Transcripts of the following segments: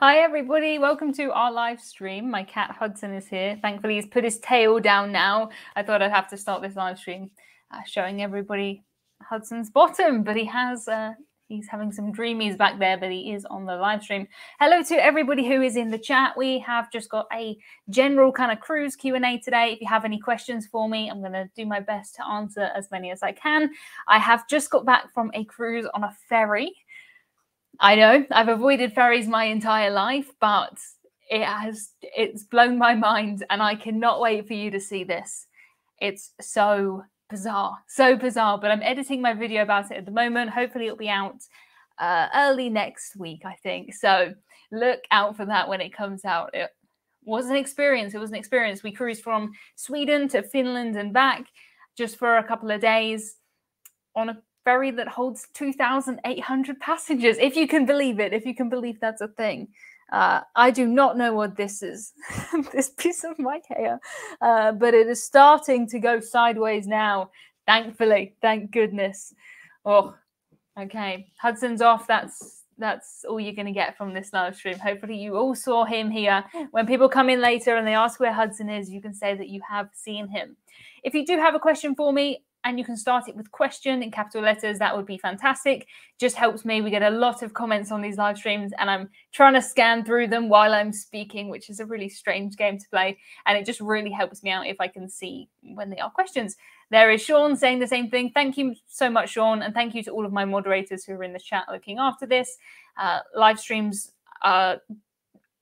Hi, everybody. Welcome to our live stream. My cat Hudson is here. Thankfully, he's put his tail down now. I thought I'd have to start this live stream uh, showing everybody Hudson's bottom, but he has. Uh, he's having some dreamies back there, but he is on the live stream. Hello to everybody who is in the chat. We have just got a general kind of cruise Q&A today. If you have any questions for me, I'm going to do my best to answer as many as I can. I have just got back from a cruise on a ferry. I know I've avoided ferries my entire life, but it has it's blown my mind and I cannot wait for you to see this. It's so bizarre, so bizarre, but I'm editing my video about it at the moment. Hopefully it'll be out uh, early next week, I think. So look out for that when it comes out. It was an experience. It was an experience. We cruised from Sweden to Finland and back just for a couple of days on a ferry that holds 2,800 passengers, if you can believe it, if you can believe that's a thing. Uh, I do not know what this is, this piece of my hair, uh, but it is starting to go sideways now. Thankfully, thank goodness. Oh, okay. Hudson's off. That's that's all you're going to get from this live stream. Hopefully, you all saw him here. When people come in later and they ask where Hudson is, you can say that you have seen him. If you do have a question for me, and you can start it with question in capital letters that would be fantastic. Just helps me we get a lot of comments on these live streams and i'm trying to scan through them while i'm speaking which is a really strange game to play and it just really helps me out if i can see when they are questions. There is sean saying the same thing. Thank you so much sean and thank you to all of my moderators who are in the chat looking after this. Uh, live streams are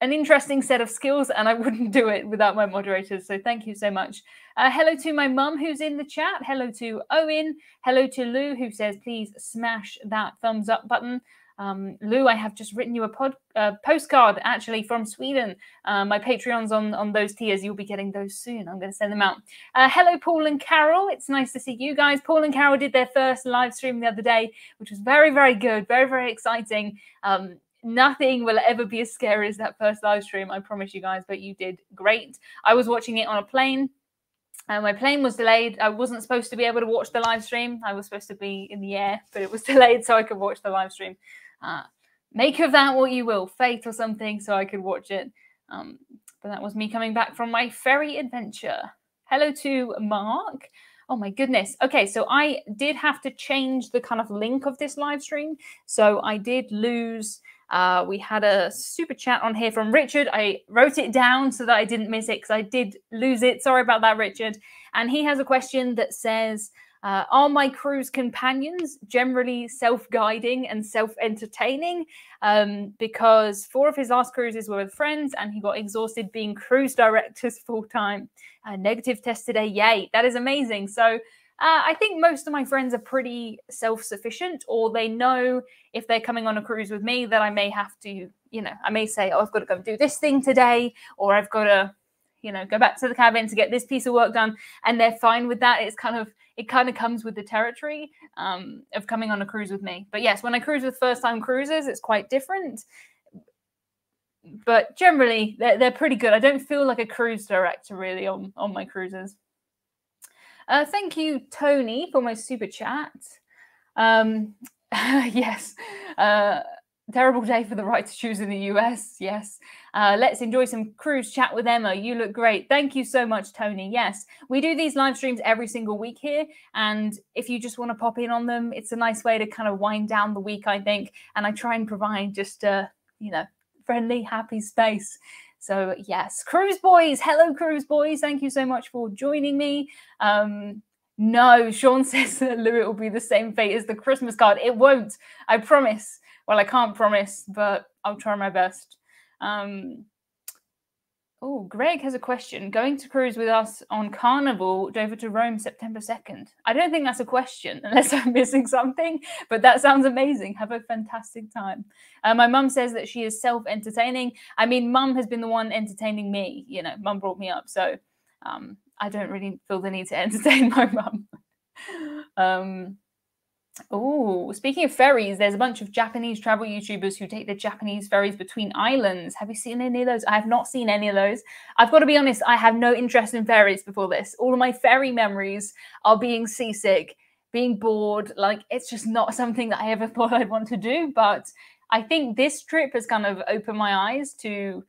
an interesting set of skills and I wouldn't do it without my moderators. So thank you so much. Uh, hello to my mum who's in the chat. Hello to Owen. Hello to Lou who says, please smash that thumbs up button. Um, Lou, I have just written you a pod, uh, postcard actually from Sweden. Uh, my Patreon's on, on those tiers. You'll be getting those soon. I'm going to send them out. Uh, hello, Paul and Carol. It's nice to see you guys. Paul and Carol did their first live stream the other day, which was very, very good, very, very exciting. Um, nothing will ever be as scary as that first live stream. I promise you guys, but you did great. I was watching it on a plane. And my plane was delayed. I wasn't supposed to be able to watch the live stream. I was supposed to be in the air, but it was delayed so I could watch the live stream. Uh, make of that what you will, fate or something, so I could watch it. Um, but that was me coming back from my ferry adventure. Hello to Mark. Oh my goodness. Okay, so I did have to change the kind of link of this live stream. So I did lose uh, we had a super chat on here from Richard. I wrote it down so that I didn't miss it because I did lose it. Sorry about that, Richard. And he has a question that says, uh, are my cruise companions generally self-guiding and self-entertaining? Um, because four of his last cruises were with friends, and he got exhausted being cruise directors full time. Uh, negative test today, yay! That is amazing. So uh, I think most of my friends are pretty self sufficient, or they know if they're coming on a cruise with me that I may have to, you know, I may say, oh, I've got to go do this thing today, or I've got to, you know, go back to the cabin to get this piece of work done. And they're fine with that. It's kind of, it kind of comes with the territory um, of coming on a cruise with me. But yes, when I cruise with first time cruisers, it's quite different. But generally, they're, they're pretty good. I don't feel like a cruise director really on, on my cruises. Uh, thank you, Tony, for my super chat. Um, yes, uh, terrible day for the right to choose in the US. Yes. Uh, let's enjoy some cruise chat with Emma. You look great. Thank you so much, Tony. Yes, we do these live streams every single week here. And if you just want to pop in on them, it's a nice way to kind of wind down the week, I think. And I try and provide just a, you know, friendly, happy space so, yes, Cruise Boys. Hello, Cruise Boys. Thank you so much for joining me. Um, no, Sean says that Louis will be the same fate as the Christmas card. It won't. I promise. Well, I can't promise, but I'll try my best. Um, Oh, Greg has a question. Going to cruise with us on Carnival, Dover to Rome, September 2nd. I don't think that's a question, unless I'm missing something, but that sounds amazing. Have a fantastic time. Uh, my mum says that she is self entertaining. I mean, mum has been the one entertaining me. You know, mum brought me up. So um, I don't really feel the need to entertain my mum. um, Oh, speaking of ferries, there's a bunch of Japanese travel YouTubers who take the Japanese ferries between islands. Have you seen any of those? I have not seen any of those. I've got to be honest, I have no interest in ferries before this. All of my ferry memories are being seasick, being bored. Like, it's just not something that I ever thought I'd want to do. But I think this trip has kind of opened my eyes to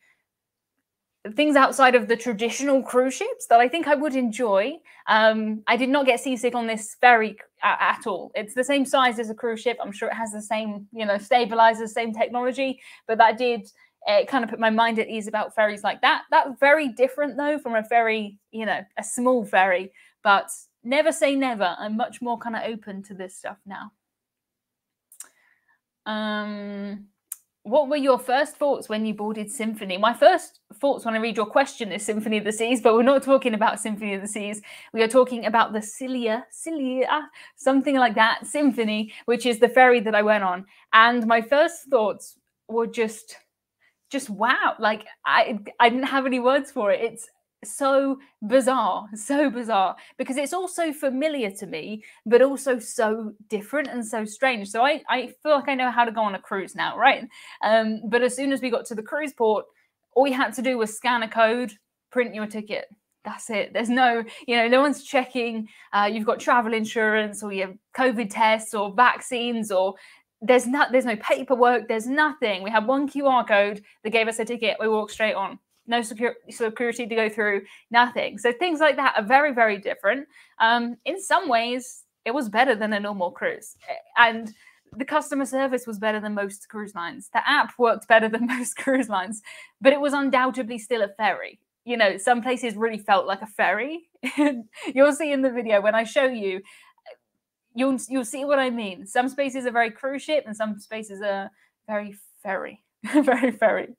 things outside of the traditional cruise ships that I think I would enjoy. Um, I did not get seasick on this ferry at, at, all. It's the same size as a cruise ship. I'm sure it has the same, you know, stabilizers, same technology, but that did it kind of put my mind at ease about ferries like that. That's very different though from a ferry, you know, a small ferry. But never say never. I'm much more kind of open to this stuff now. Um, what were your first thoughts when you boarded Symphony? My first thoughts when I read your question is Symphony of the Seas, but we're not talking about Symphony of the Seas. We are talking about the Silja, Silja, something like that, Symphony, which is the ferry that I went on. And my first thoughts were just, just wow. Like I, I didn't have any words for it. It's so bizarre, so bizarre because it's all so familiar to me, but also so different and so strange. So I, I feel like I know how to go on a cruise now, right? Um, but as soon as we got to the cruise port, all you had to do was scan a code, print your ticket. That's it. There's no, you know, no one's checking. Uh, you've got travel insurance or your COVID tests or vaccines or there's not there's no paperwork there's nothing we had one qr code that gave us a ticket we walked straight on no security to go through, nothing. So things like that are very, very different. Um, in some ways, it was better than a normal cruise. And the customer service was better than most cruise lines. The app worked better than most cruise lines, but it was undoubtedly still a ferry. You know, some places really felt like a ferry. you'll see in the video when I show you, you'll you'll see what I mean. Some spaces are very cruise ship, and some spaces are very ferry, very ferry.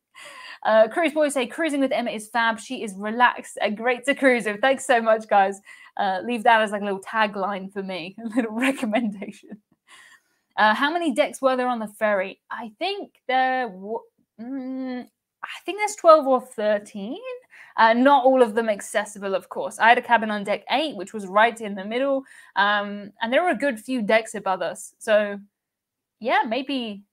Uh, Cruise Boys say cruising with Emma is fab. She is relaxed and great to cruise with. Thanks so much, guys. Uh, leave that as like a little tagline for me, a little recommendation. Uh, how many decks were there on the ferry? I think there. Mm, I think there's 12 or 13. Uh, not all of them accessible, of course. I had a cabin on deck eight, which was right in the middle, um, and there were a good few decks above us. So, yeah, maybe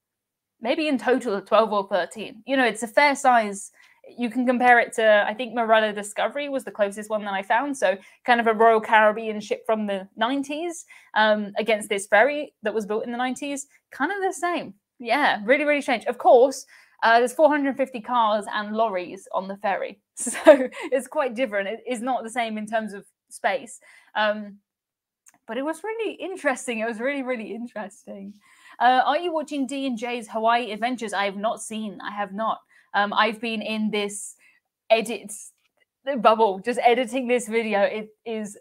maybe in total 12 or 13. You know, it's a fair size. You can compare it to, I think Marella Discovery was the closest one that I found. So, kind of a Royal Caribbean ship from the 90s um, against this ferry that was built in the 90s. Kind of the same. Yeah, really, really strange. Of course, uh, there's 450 cars and lorries on the ferry. So, it's quite different. It is not the same in terms of space. Um, but it was really interesting. It was really, really interesting. Uh, are you watching D and J's Hawaii Adventures? I have not seen. I have not. Um, I've been in this edit bubble, just editing this video. It is.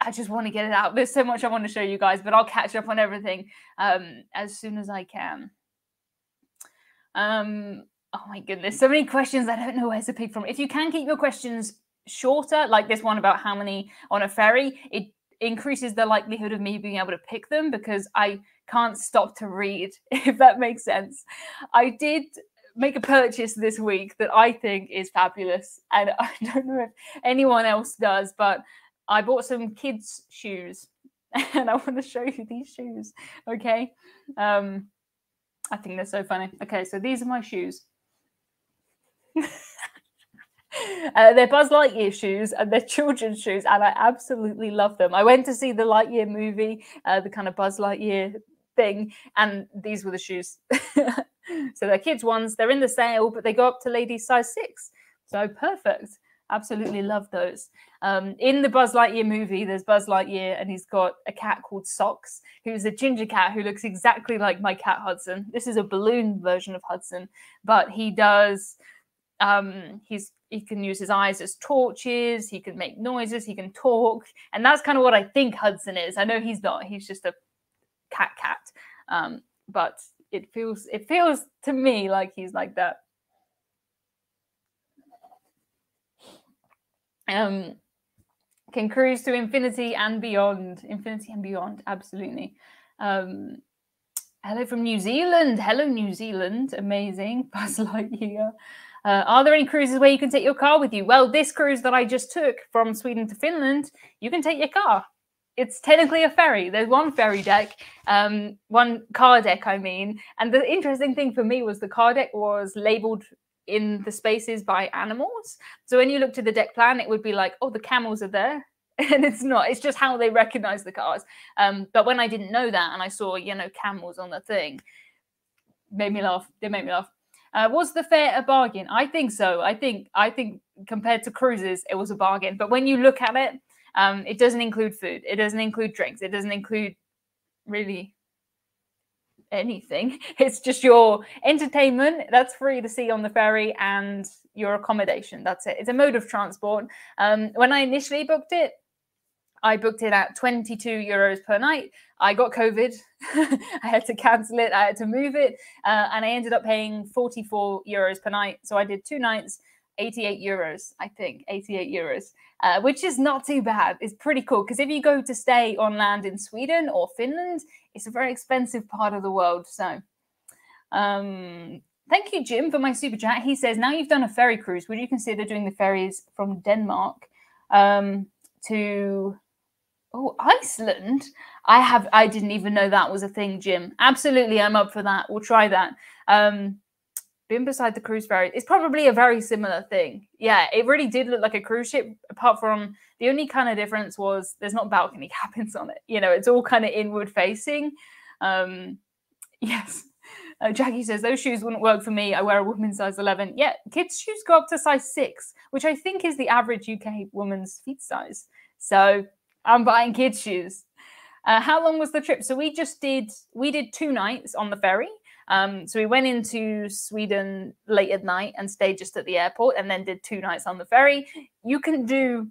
I just want to get it out. There's so much I want to show you guys, but I'll catch up on everything um, as soon as I can. Um, oh my goodness, so many questions. I don't know where to pick from. If you can keep your questions shorter, like this one about how many on a ferry, it increases the likelihood of me being able to pick them because I can't stop to read, if that makes sense. I did make a purchase this week that I think is fabulous. And I don't know if anyone else does, but I bought some kids' shoes and I want to show you these shoes. Okay. Um, I think they're so funny. Okay, so these are my shoes. Uh, they're Buzz Lightyear shoes and they're children's shoes, and I absolutely love them. I went to see the Lightyear movie, uh, the kind of Buzz Lightyear thing, and these were the shoes. so they're kids' ones. They're in the sale, but they go up to ladies size six. So perfect. Absolutely love those. Um, in the Buzz Lightyear movie, there's Buzz Lightyear, and he's got a cat called Socks, who's a ginger cat who looks exactly like my cat Hudson. This is a balloon version of Hudson, but he does. Um, he's he can use his eyes as torches. He can make noises. He can talk, and that's kind of what I think Hudson is. I know he's not. He's just a cat cat. Um, but it feels it feels to me like he's like that. Um, can cruise to infinity and beyond. Infinity and beyond, absolutely. Um, hello from New Zealand. Hello, New Zealand. Amazing. Buzz Lightyear. Uh, are there any cruises where you can take your car with you? Well, this cruise that I just took from Sweden to Finland, you can take your car it's technically a ferry. There's one ferry deck, um, one car deck, I mean. And the interesting thing for me was the car deck was labeled in the spaces by animals. So when you look to the deck plan, it would be like, oh, the camels are there. And it's not. It's just how they recognize the cars. Um, but when I didn't know that and I saw, you know, camels on the thing, made me laugh. They made me laugh. Uh, was the fare a bargain? I think so. I think I think compared to cruises, it was a bargain. But when you look at it, um, it doesn't include food. It doesn't include drinks. It doesn't include really anything. It's just your entertainment that's free to see on the ferry and your accommodation. That's it. It's a mode of transport. Um, when I initially booked it, I booked it at 22 euros per night. I got COVID. I had to cancel it. I had to move it. Uh, and I ended up paying 44 euros per night. So I did two nights, 88 euros, I think, 88 euros, uh, which is not too bad. It's pretty cool because if you go to stay on land in Sweden or Finland, it's a very expensive part of the world. So, um, thank you, Jim, for my super chat. He says, Now you've done a ferry cruise, would you consider doing the ferries from Denmark um, to Oh, Iceland. I have I didn't even know that was a thing, Jim. Absolutely, I'm up for that. We'll try that. Um been beside the cruise ferry. It's probably a very similar thing. Yeah, it really did look like a cruise ship, apart from the only kind of difference was there's not balcony cabins on it. You know, it's all kind of inward facing. Um yes. Uh, Jackie says those shoes wouldn't work for me. I wear a woman's size 11. Yeah, kids' shoes go up to size six, which I think is the average UK woman's feet size. So I'm buying kids' shoes. Uh, how long was the trip? So we just did we did two nights on the ferry. Um, so we went into Sweden late at night and stayed just at the airport, and then did two nights on the ferry. You can do.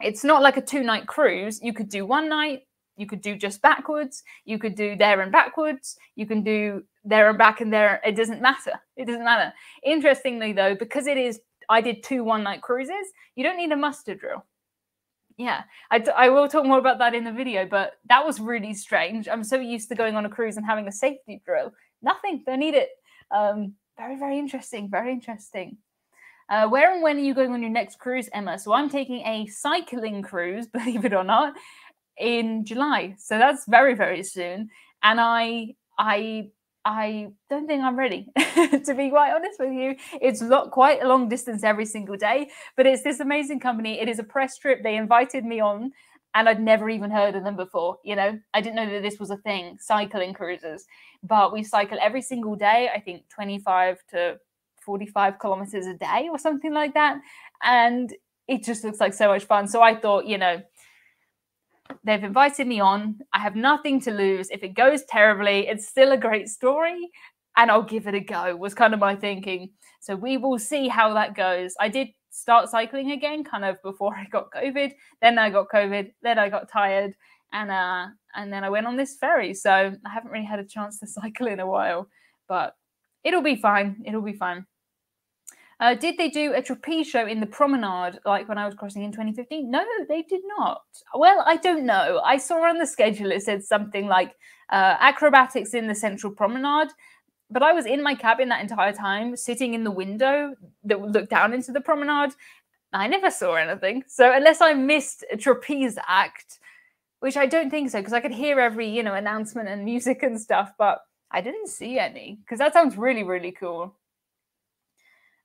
It's not like a two night cruise. You could do one night. You could do just backwards. You could do there and backwards. You can do there and back and there. It doesn't matter. It doesn't matter. Interestingly, though, because it is, I did two one night cruises. You don't need a muster drill yeah I, I will talk more about that in the video but that was really strange. I'm so used to going on a cruise and having a safety drill. Nothing don't need it. Um, very very interesting very interesting. Uh, where and when are you going on your next cruise emma? So i'm taking a cycling cruise believe it or not in july. So that's very very soon. And i i I don't think I'm ready, to be quite honest with you. It's lot, quite a long distance every single day, but it's this amazing company. It is a press trip. They invited me on, and I'd never even heard of them before. You know, I didn't know that this was a thing, cycling cruises. But we cycle every single day, I think 25 to 45 kilometers a day or something like that. And it just looks like so much fun. So I thought, you know, They've invited me on. I have nothing to lose. If it goes terribly, it's still a great story and I'll give it a go, was kind of my thinking. So we will see how that goes. I did start cycling again kind of before I got COVID. Then I got COVID. Then I got tired. And uh and then I went on this ferry. So I haven't really had a chance to cycle in a while. But it'll be fine. It'll be fine. Uh, did they do a trapeze show in the promenade like when I was crossing in 2015? No, they did not. Well, I don't know. I saw on the schedule it said something like uh, acrobatics in the central promenade, but I was in my cabin that entire time, sitting in the window that looked down into the promenade. I never saw anything. So unless I missed a trapeze act, which I don't think so, because I could hear every you know announcement and music and stuff, but I didn't see any because that sounds really really cool.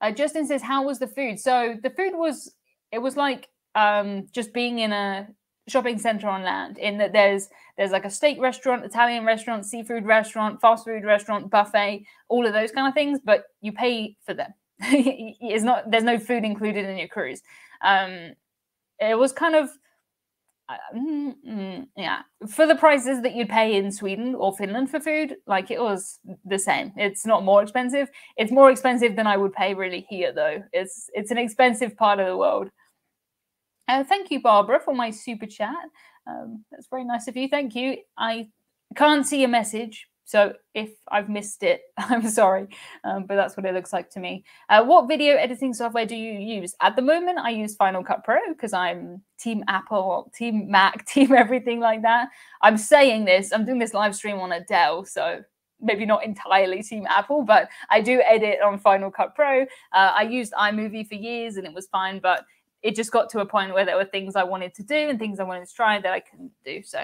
Uh, Justin says, "How was the food?" So the food was it was like um, just being in a shopping center on land. In that there's there's like a steak restaurant, Italian restaurant, seafood restaurant, fast food restaurant, buffet, all of those kind of things, but you pay for them. it's not there's no food included in your cruise. Um, it was kind of mm, mm, yeah, for the prices that you'd pay in Sweden or Finland for food, like it was the same. It's not more expensive. It's more expensive than I would pay really here, though. It's it's an expensive part of the world. Uh, thank you, Barbara, for my super chat. Um, that's very nice of you. Thank you. I can't see a message, so if I've missed it, I'm sorry, um, but that's what it looks like to me. Uh, what video editing software do you use? At the moment, I use Final Cut Pro because I'm Team Apple, Team Mac, Team everything like that. I'm saying this, I'm doing this live stream on a Dell, so maybe not entirely Team Apple, but I do edit on Final Cut Pro. Uh, I used iMovie for years and it was fine, but it just got to a point where there were things I wanted to do and things I wanted to try that I couldn't do. So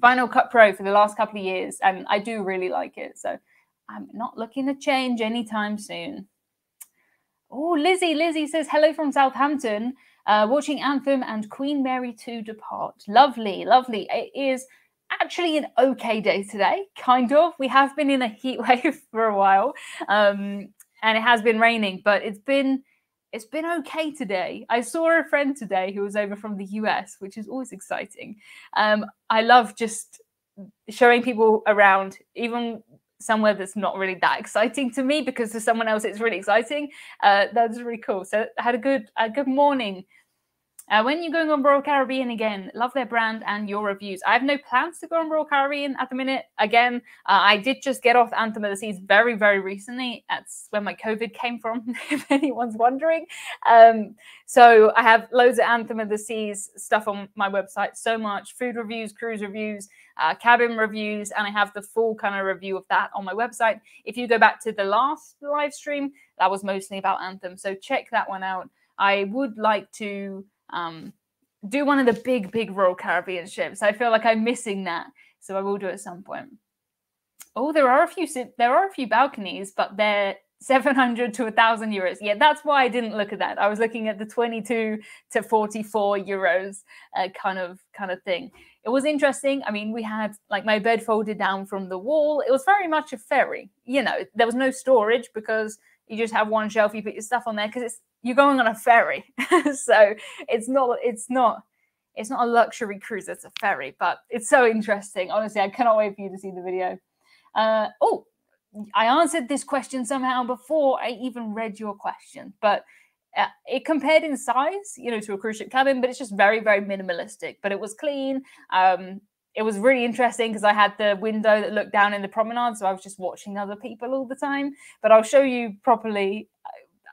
Final Cut Pro for the last couple of years, and I do really like it. So I'm not looking to change anytime soon. Oh, Lizzie, Lizzie says hello from Southampton, uh, watching Anthem and Queen Mary 2 depart. Lovely, lovely. It is actually an okay day today, kind of. We have been in a heat wave for a while, um, and it has been raining, but it's been it's been okay today. I saw a friend today who was over from the US, which is always exciting. Um, I love just showing people around, even somewhere that's not really that exciting to me, because for someone else it's really exciting. Uh, that's really cool. So I had a good a good morning uh, when you're going on Royal Caribbean again, love their brand and your reviews. I have no plans to go on Royal Caribbean at the minute. Again, uh, I did just get off Anthem of the Seas very, very recently. That's where my COVID came from, if anyone's wondering. Um, so I have loads of Anthem of the Seas stuff on my website. So much food reviews, cruise reviews, uh, cabin reviews, and I have the full kind of review of that on my website. If you go back to the last live stream, that was mostly about Anthem. So check that one out. I would like to um, do one of the big, big Royal Caribbean ships. I feel like I'm missing that, so I will do at some point. Oh, there are a few there are a few balconies, but they're 700 to 1000 euros. Yeah, that's why I didn't look at that. I was looking at the 22 to 44 euros uh, kind of kind of thing. It was interesting. I mean, we had like my bed folded down from the wall. It was very much a ferry. You know, there was no storage because you just have one shelf, you put your stuff on there because it's you're going on a ferry. so it's not it's not it's not a luxury cruise, it's a ferry, but it's so interesting. Honestly, I cannot wait for you to see the video. Uh, oh, I answered this question somehow before I even read your question, but uh, it compared in size, you know, to a cruise ship cabin, but it's just very, very minimalistic. But it was clean. Um, it was really interesting because I had the window that looked down in the promenade, so I was just watching other people all the time. But I'll show you properly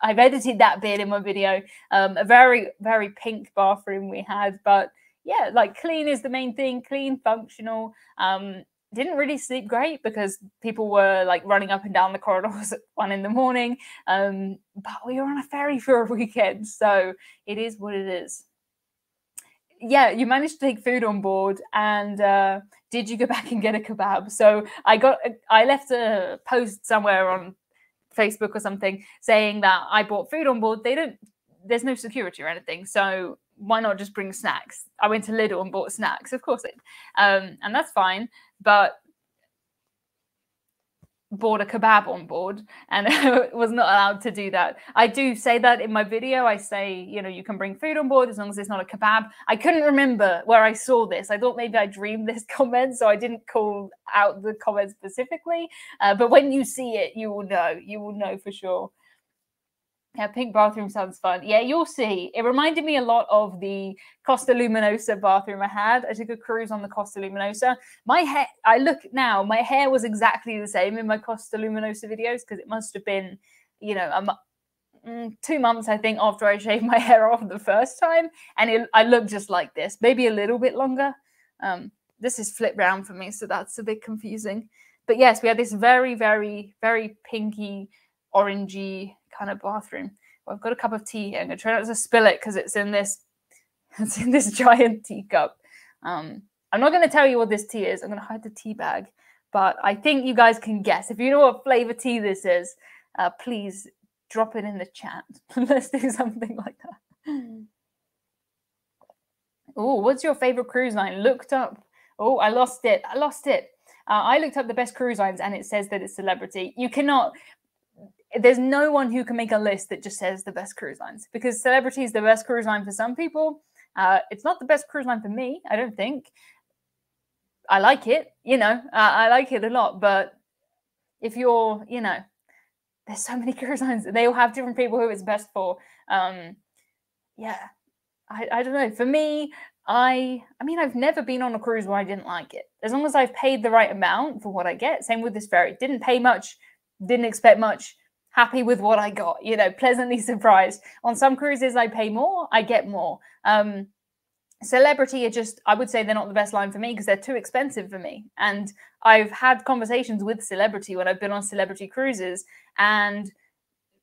I've edited that bit in my video. Um, a very, very pink bathroom we had, but yeah, like clean is the main thing, clean, functional. Um, didn't really sleep great because people were like running up and down the corridors at one in the morning. Um, but we were on a ferry for a weekend, so it is what it is. Yeah, you managed to take food on board, and uh, did you go back and get a kebab? So I got, I left a post somewhere on Facebook or something saying that I bought food on board, they don't. There's no security or anything, so why not just bring snacks? I went to Lidl and bought snacks, of course it, um, and that's fine. But bought a kebab on board and was not allowed to do that. I do say that in my video. I say, you know, you can bring food on board as long as it's not a kebab. I couldn't remember where I saw this. I thought maybe I dreamed this comment, so I didn't call out the comment specifically. Uh, but when you see it, you will know. You will know for sure. Yeah, pink bathroom sounds fun. Yeah, you'll see. It reminded me a lot of the Costa Luminosa bathroom I had. I took a cruise on the Costa Luminosa. My hair, I look now, my hair was exactly the same in my Costa Luminosa videos because it must have been, you know, mm, two months, I think, after I shaved my hair off the first time. And it, I look just like this, maybe a little bit longer. Um, this is flip round for me, so that's a bit confusing. But yes, we had this very, very, very pinky, orangey kind of bathroom. Well, I've got a cup of tea here. I'm gonna try not to spill it because it's in this it's in this giant teacup. Um, I'm not gonna tell you what this tea is. I'm gonna hide the tea bag, but I think you guys can guess. If you know what flavor tea this is, uh, please drop it in the chat. Let's do something like that. Oh, what's your favorite cruise line? Looked up. Oh, I lost it. I lost it. Uh, I looked up the best cruise lines and it says that it's celebrity. You cannot there's no one who can make a list that just says the best cruise lines because celebrity is the best cruise line for some people. Uh, it's not the best cruise line for me, I don't think. I like it, you know, uh, I like it a lot. But if you're, you know, there's so many cruise lines, they all have different people who it's best for. Um, yeah, I, I don't know. For me, I I mean I've never been on a cruise where I didn't like it. As long as I've paid the right amount for what I get. Same with this ferry. Didn't pay much, didn't expect much happy with what I got, you know, pleasantly surprised. On some cruises, I pay more, I get more. Um, celebrity are just, I would say they're not the best line for me because they're too expensive for me. And I've had conversations with celebrity when I've been on celebrity cruises and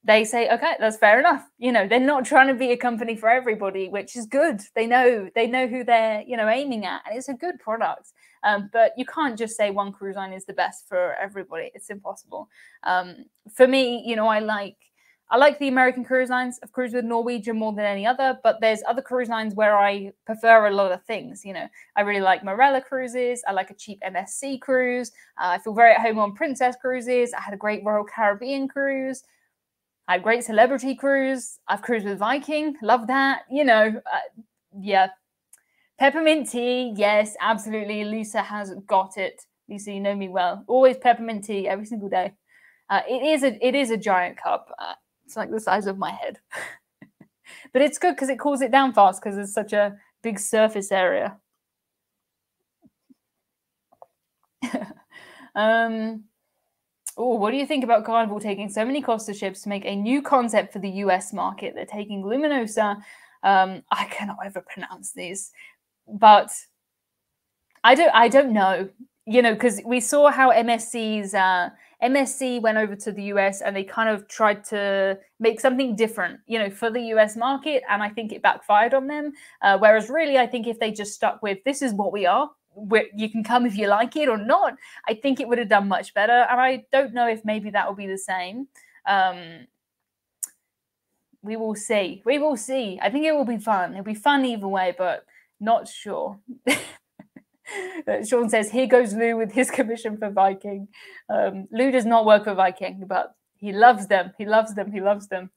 they say, okay, that's fair enough. You know, they're not trying to be a company for everybody, which is good. They know they know who they're you know aiming at, and it's a good product. Um, but you can't just say one cruise line is the best for everybody. It's impossible. Um, for me, you know, I like I like the American cruise lines. I've cruised with Norwegian more than any other, but there's other cruise lines where I prefer a lot of things. You know, I really like Marella cruises. I like a cheap MSC cruise. Uh, I feel very at home on Princess cruises. I had a great Royal Caribbean cruise. I had great celebrity cruise. I've cruised with Viking. Love that. You know, uh, yeah. Peppermint tea. Yes, absolutely. Lisa has got it. Lisa, you know me well. Always peppermint tea every single day. Uh, it is a it is a giant cup. Uh, it's like the size of my head. but it's good because it cools it down fast because it's such a big surface area. um, oh, what do you think about Carnival taking so many Costa ships to make a new concept for the US market? They're taking Luminosa. Um, I cannot ever pronounce these, but I don't. I don't know. You know, because we saw how MSC's uh, MSC went over to the US and they kind of tried to make something different, you know, for the US market. And I think it backfired on them. Uh, whereas, really, I think if they just stuck with this is what we are, where you can come if you like it or not, I think it would have done much better. And I don't know if maybe that will be the same. Um, we will see. We will see. I think it will be fun. It'll be fun either way, but not sure. Sean says, "Here goes Lou with his commission for Viking." Um, Lou does not work for Viking, but he loves them. He loves them. He loves them.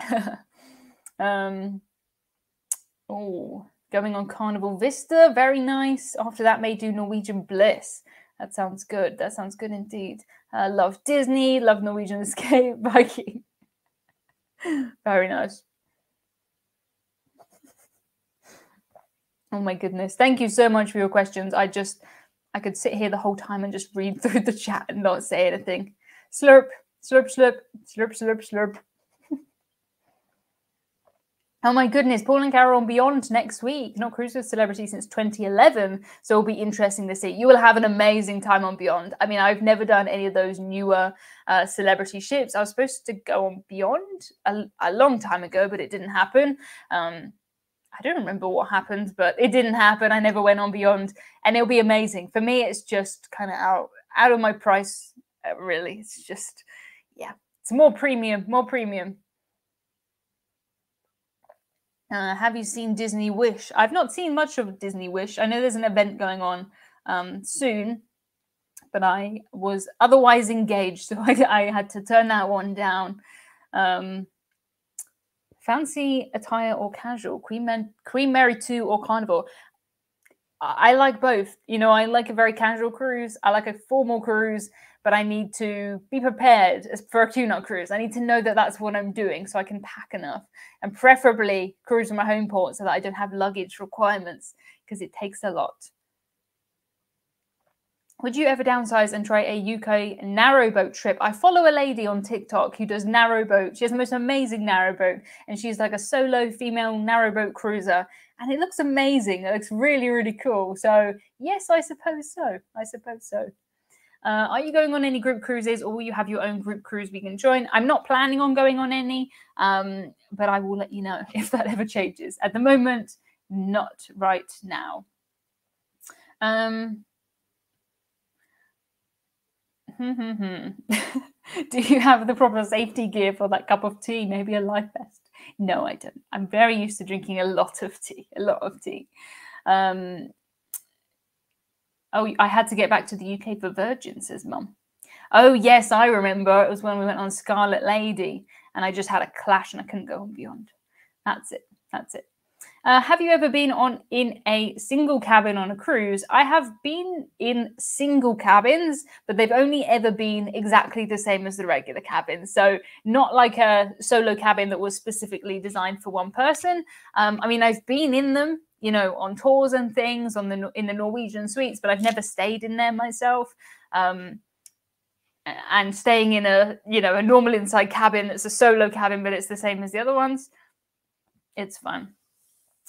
um, oh, going on Carnival Vista, very nice. After that, may do Norwegian Bliss. That sounds good. That sounds good indeed. Uh, love Disney. Love Norwegian Escape. Viking. very nice. Oh my goodness. Thank you so much for your questions. I just, I could sit here the whole time and just read through the chat and not say anything. Slurp, slurp, slurp, slurp, slurp, slurp. oh my goodness. Paul and Carol on Beyond next week. Not cruised with celebrity since 2011. So it'll be interesting to see. You will have an amazing time on Beyond. I mean, I've never done any of those newer uh, celebrity ships. I was supposed to go on Beyond a, a long time ago, but it didn't happen. Um, I don't remember what happened, but it didn't happen. I never went on beyond, and it'll be amazing. For me, it's just kind of out out of my price. Uh, really, it's just yeah, it's more premium, more premium. Uh, have you seen Disney Wish? I've not seen much of Disney Wish. I know there's an event going on um, soon, but I was otherwise engaged, so I, I had to turn that one down. Um, fancy attire or casual, Queen, Man- Queen Mary 2 or Carnival. I like both. You know, I like a very casual cruise. I like a formal cruise, but I need to be prepared for a tune-up cruise. I need to know that that's what I'm doing so I can pack enough and preferably cruise from my home port so that I don't have luggage requirements because it takes a lot. Would you ever downsize and try a UK narrowboat trip? I follow a lady on TikTok who does narrowboat. She has the most amazing narrowboat, and she's like a solo female narrowboat cruiser, and it looks amazing. It looks really, really cool. So yes, I suppose so. I suppose so. Uh, are you going on any group cruises, or will you have your own group cruise we can join? I'm not planning on going on any, um, but I will let you know if that ever changes. At the moment, not right now. Um, Do you have the proper safety gear for that cup of tea? Maybe a life vest? No, I don't. I'm very used to drinking a lot of tea, a lot of tea. Um, oh, I had to get back to the UK for Virgin, says mum. Oh, yes, I remember. It was when we went on Scarlet Lady and I just had a clash and I couldn't go on beyond. That's it. That's it. Uh, have you ever been on in a single cabin on a cruise? I have been in single cabins, but they've only ever been exactly the same as the regular cabin. So not like a solo cabin that was specifically designed for one person. Um, I mean, I've been in them, you know, on tours and things on the in the Norwegian suites, but I've never stayed in there myself. Um, and staying in a you know a normal inside cabin that's a solo cabin, but it's the same as the other ones. It's fun.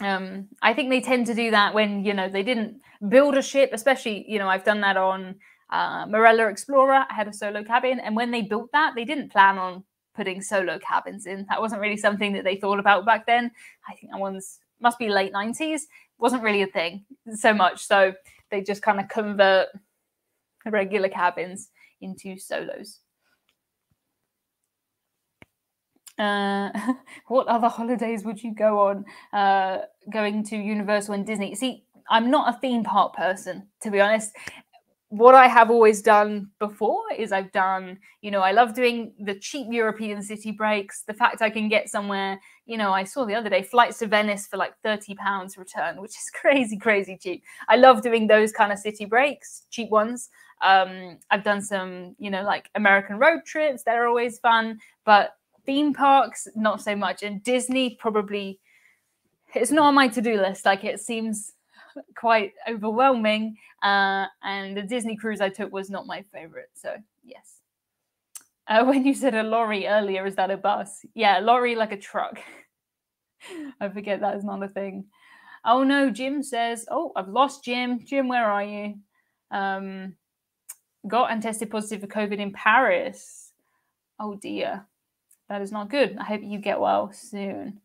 Um, I think they tend to do that when you know they didn't build a ship, especially you know I've done that on uh, Marella Explorer. I had a solo cabin, and when they built that, they didn't plan on putting solo cabins in. That wasn't really something that they thought about back then. I think that one's must be late nineties. wasn't really a thing so much. So they just kind of convert regular cabins into solos. Uh, what other holidays would you go on? Uh, going to Universal and Disney. See, I'm not a theme park person, to be honest. What I have always done before is I've done, you know, I love doing the cheap European city breaks. The fact I can get somewhere, you know, I saw the other day flights to Venice for like 30 pounds return, which is crazy, crazy cheap. I love doing those kind of city breaks, cheap ones. Um, I've done some, you know, like American road trips. They're always fun, but theme parks, not so much. And Disney probably it's not on my to-do list. Like it seems quite overwhelming. Uh, and the Disney cruise I took was not my favorite. So yes. Uh, when you said a lorry earlier, is that a bus? Yeah, lorry like a truck. I forget that is not a thing. Oh no, Jim says, oh, I've lost Jim. Jim, where are you? Um, got and tested positive for COVID in Paris. Oh dear. That is not good. I hope you get well soon.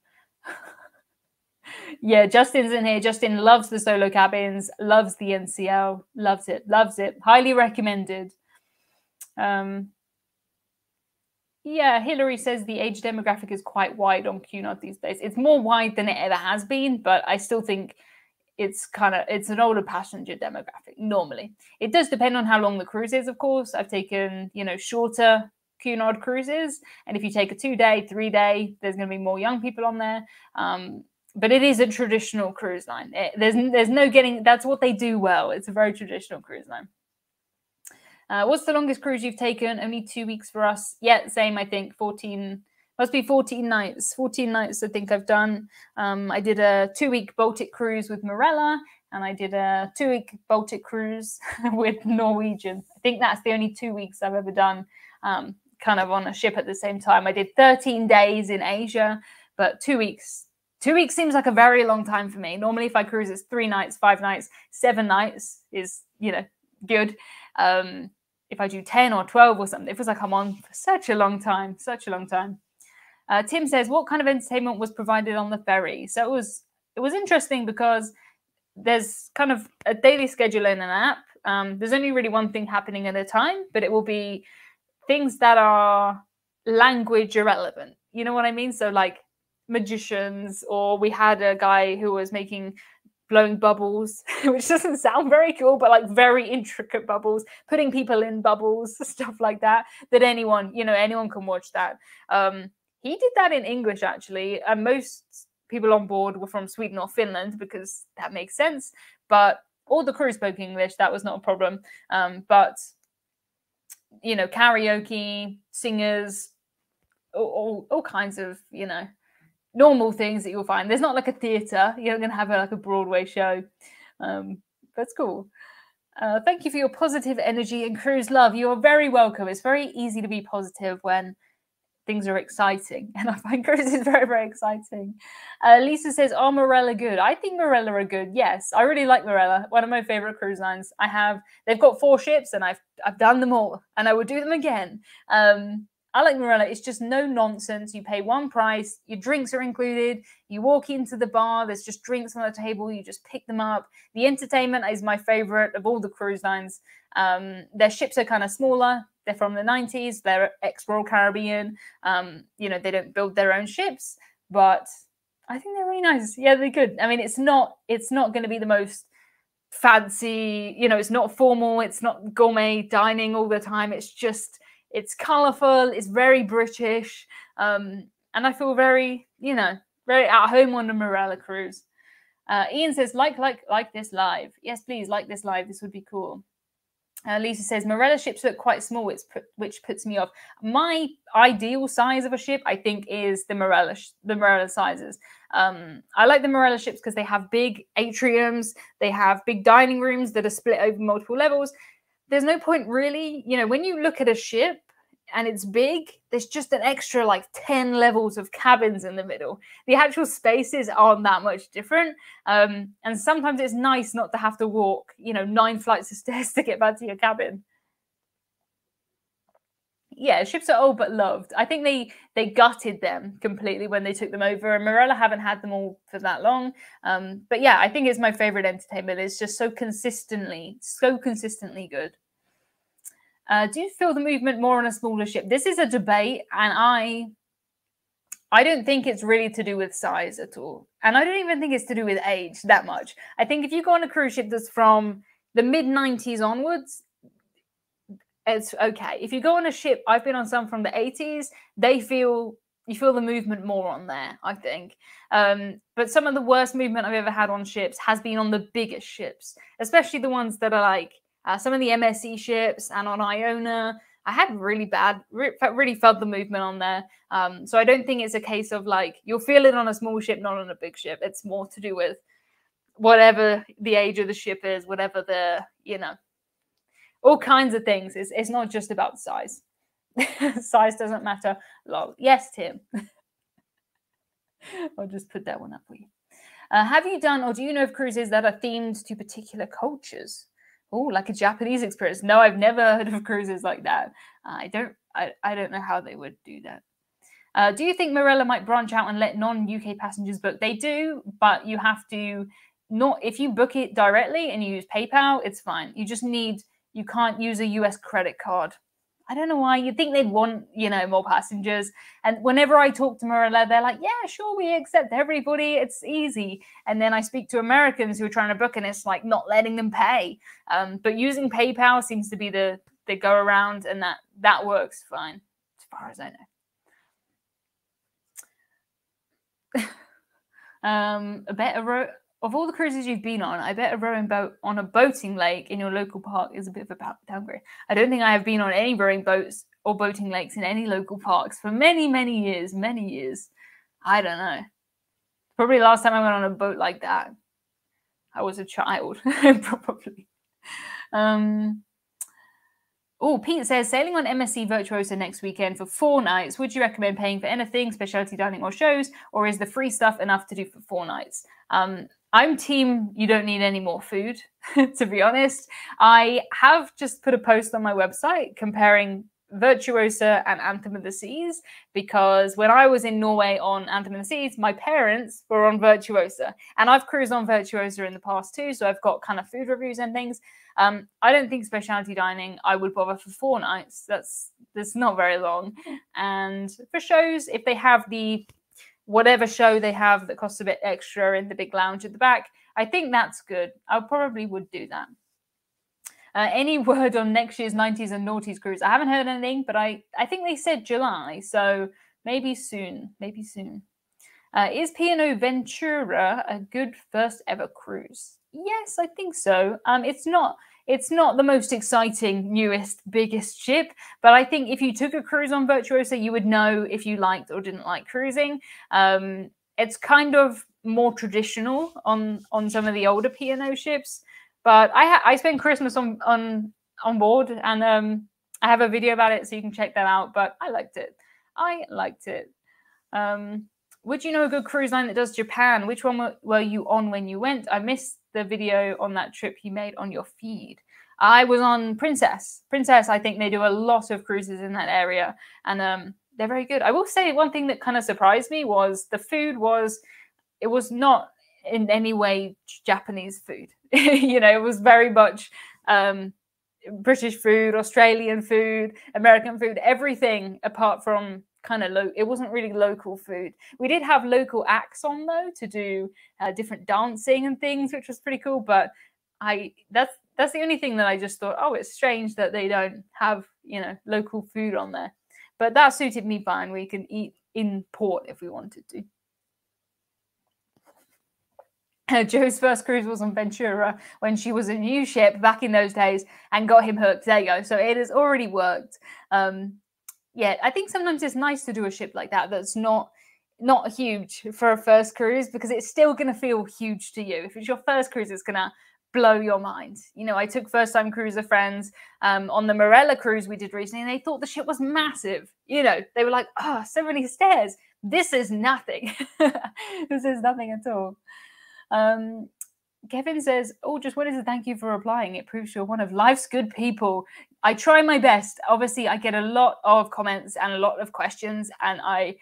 yeah, Justin's in here. Justin loves the solo cabins, loves the NCL, loves it, loves it. Highly recommended. Um, yeah, Hillary says the age demographic is quite wide on Cunard these days. It's more wide than it ever has been, but I still think it's kind of it's an older passenger demographic normally. It does depend on how long the cruise is, of course. I've taken, you know, shorter Cunard cruises. And if you take a two day, three day, there's going to be more young people on there. Um, but it is a traditional cruise line. It, there's there's no getting. That's what they do well. It's a very traditional cruise line. Uh, what's the longest cruise you've taken? Only two weeks for us. Yeah, same. I think fourteen. Must be 14 nights. 14 nights, I think I've done. Um, I did a two week Baltic cruise with Marella, and I did a two week Baltic cruise with Norwegian. I think that's the only two weeks I've ever done. Um, kind of on a ship at the same time. I did 13 days in Asia, but two weeks. Two weeks seems like a very long time for me. Normally, if I cruise, it's three nights, five nights, seven nights is, you know, good. Um, if I do 10 or 12 or something, it feels like I'm on for such a long time, such a long time. Uh, Tim says, what kind of entertainment was provided on the ferry? So it was it was interesting because there's kind of a daily schedule in an app. Um, there's only really one thing happening at a time, but it will be things that are language irrelevant. You know what I mean? So like magicians, or we had a guy who was making blowing bubbles, which doesn't sound very cool, but like very intricate bubbles, putting people in bubbles, stuff like that. That anyone, you know, anyone can watch that. Um, he did that in English actually, and most people on board were from Sweden or Finland because that makes sense. But all the crew spoke English. That was not a problem. Um, but you know, karaoke, singers, all, all, all kinds of, you know, normal things that you'll find. There's not like a theatre. You're going to have a, like a Broadway show. Um, that's cool. Uh, thank you for your positive energy and cruise love. You are very welcome. It's very easy to be positive when things are exciting. And I find cruises very, very exciting. Uh, Lisa says, Are Marella good? I think Marella are good. Yes, I really like Marella. One of my favorite cruise lines. I have, they've got four ships and I've, I've done them all and I would do them again. Um, I like Marella. It's just no nonsense. You pay one price, your drinks are included. You walk into the bar, there's just drinks on the table. You just pick them up. The entertainment is my favorite of all the cruise lines. Um, their ships are kind of smaller. They're from the 90s. They're ex Royal Caribbean. Um, you know, they don't build their own ships, but I think they're really nice. Yeah, they're good. I mean, it's not it's not going to be the most fancy, you know, it's not formal, it's not gourmet dining all the time. It's just it's colorful, it's very British. Um, and I feel very, you know, very at home on the Marella cruise. Uh, Ian says, like, like, like this live. Yes, please, like this live. This would be cool. Uh, Lisa says Marella ships look quite small, which, put, which puts me off. My ideal size of a ship, I think, is the Marella the Marella sizes. Um, I like the Marella ships because they have big atriums, they have big dining rooms that are split over multiple levels. There's no point really, you know, when you look at a ship, and it's big, there's just an extra like 10 levels of cabins in the middle. The actual spaces aren't that much different. Um, and sometimes it's nice not to have to walk, you know, nine flights of stairs to get back to your cabin. Yeah, ships are old but loved. I think they they gutted them completely when they took them over, and Marella haven't had them all for that long. Um, but yeah, I think it's my favorite entertainment. It's just so consistently, so consistently good. Uh, do you feel the movement more on a smaller ship? This is a debate, and I I don't think it's really to do with size at all. And I don't even think it's to do with age that much. I think if you go on a cruise ship that's from the mid 90s onwards, it's okay. If you go on a ship, I've been on some from the 80s, they feel you feel the movement more on there, I think. Um, but some of the worst movement I've ever had on ships has been on the biggest ships, especially the ones that are like uh, some of the MSC ships and on Iona. I had really bad, really felt the movement on there. Um, so I don't think it's a case of like you'll feel it on a small ship, not on a big ship. It's more to do with whatever the age of the ship is, whatever the you know, all kinds of things. It's it's not just about size. size doesn't matter. Lol. Yes, Tim. I'll just put that one up for you. Uh, have you done or do you know of cruises that are themed to particular cultures? Oh, like a Japanese experience. No, I've never heard of cruises like that. Uh, I don't, I, I don't know how they would do that. Uh, do you think Marella might branch out and let non-UK passengers book? They do, but you have to not if you book it directly and you use PayPal, it's fine. You just need you can't use a US credit card I don't know why. You'd think they'd want, you know, more passengers. And whenever I talk to Marella, they're like, yeah, sure, we accept everybody. It's easy. And then I speak to Americans who are trying to book, and it's like not letting them pay. Um, but using PayPal seems to be the the go around, and that that works fine, as far as I know. um, a better of all the cruises you've been on, I bet a rowing boat on a boating lake in your local park is a bit of a downgrade. I don't think I have been on any rowing boats or boating lakes in any local parks for many, many years, many years. I don't know. Probably last time I went on a boat like that, I was a child, probably. Um, Oh, Pete says sailing on MSC Virtuosa next weekend for four nights. Would you recommend paying for anything, specialty dining or shows, or is the free stuff enough to do for four nights? Um, I'm team you don't need any more food, to be honest. I have just put a post on my website comparing Virtuosa and Anthem of the Seas because when I was in Norway on Anthem of the Seas, my parents were on Virtuosa. And I've cruised on Virtuosa in the past too, so I've got kind of food reviews and things. Um, I don't think specialty dining I would bother for four nights. That's that's not very long. And for shows, if they have the whatever show they have that costs a bit extra in the big lounge at the back, I think that's good. I probably would do that. Uh, any word on next year's 90s and noughties cruise? I haven't heard anything, but I, I think they said July, so maybe soon. Maybe soon. Uh, is P&O Ventura a good first ever cruise? Yes, I think so. Um, it's not it's not the most exciting, newest, biggest ship, but I think if you took a cruise on Virtuosa, you would know if you liked or didn't like cruising. Um, it's kind of more traditional on on some of the older P&O ships, but I I spent Christmas on on on board, and um, I have a video about it, so you can check that out. But I liked it. I liked it. Um, would you know a good cruise line that does Japan? Which one were you on when you went? I missed the video on that trip you made on your feed. I was on Princess. Princess, I think they do a lot of cruises in that area, and um, they're very good. I will say one thing that kind of surprised me was the food was it was not in any way Japanese food. you know, it was very much um, British food, Australian food, American food, everything apart from kind of low. It wasn't really local food. We did have local acts on though to do uh, different dancing and things, which was pretty cool. But I that's that's the only thing that I just thought, oh, it's strange that they don't have you know local food on there. But that suited me fine. We can eat in port if we wanted to. Joe's first cruise was on Ventura when she was a new ship back in those days and got him hooked. There you go. So it has already worked. Um, yeah, I think sometimes it's nice to do a ship like that that's not not huge for a first cruise because it's still going to feel huge to you. If it's your first cruise, it's going to blow your mind. You know, I took first time cruiser friends um, on the Marella cruise we did recently, and they thought the ship was massive. You know, they were like, oh, so many stairs. This is nothing. this is nothing at all. Um, Kevin says, Oh, just wanted to thank you for replying. It proves you're one of life's good people. I try my best. Obviously, I get a lot of comments and a lot of questions, and I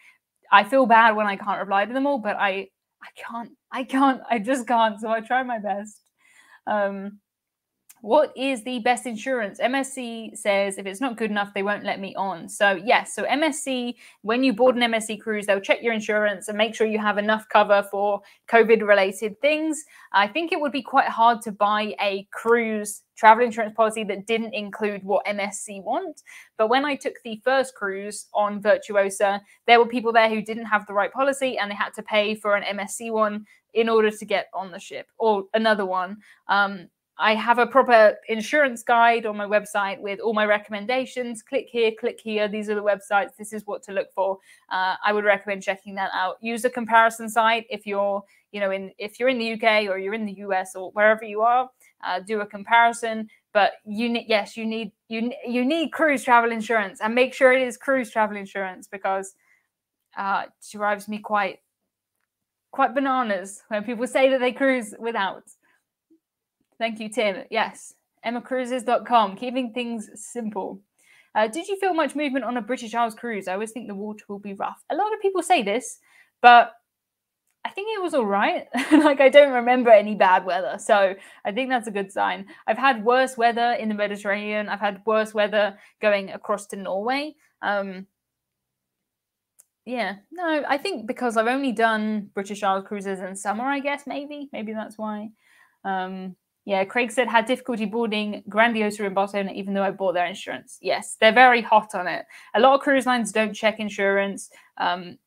I feel bad when I can't reply to them all, but I I can't. I can't. I just can't. So I try my best. Um, what is the best insurance? MSC says if it's not good enough, they won't let me on. So, yes, so MSC, when you board an MSC cruise, they'll check your insurance and make sure you have enough cover for COVID related things. I think it would be quite hard to buy a cruise travel insurance policy that didn't include what MSC want. But when I took the first cruise on Virtuosa, there were people there who didn't have the right policy and they had to pay for an MSC one in order to get on the ship or another one. Um, I have a proper insurance guide on my website with all my recommendations. Click here, click here. These are the websites. This is what to look for. Uh, I would recommend checking that out. Use a comparison site if you're, you know, in if you're in the UK or you're in the US or wherever you are. Uh, do a comparison. But you need, yes, you need you you need cruise travel insurance, and make sure it is cruise travel insurance because uh, it drives me quite quite bananas when people say that they cruise without. Thank you, Tim. Yes, emmacruises.com, keeping things simple. Uh, did you feel much movement on a British Isles cruise? I always think the water will be rough. A lot of people say this, but I think it was all right. like, I don't remember any bad weather. So I think that's a good sign. I've had worse weather in the Mediterranean, I've had worse weather going across to Norway. Um, yeah, no, I think because I've only done British Isles cruises in summer, I guess, maybe. Maybe that's why. Um, yeah, Craig said had difficulty boarding Grandiosa in Barcelona, even though I bought their insurance. Yes, they're very hot on it. A lot of cruise lines don't check insurance, um,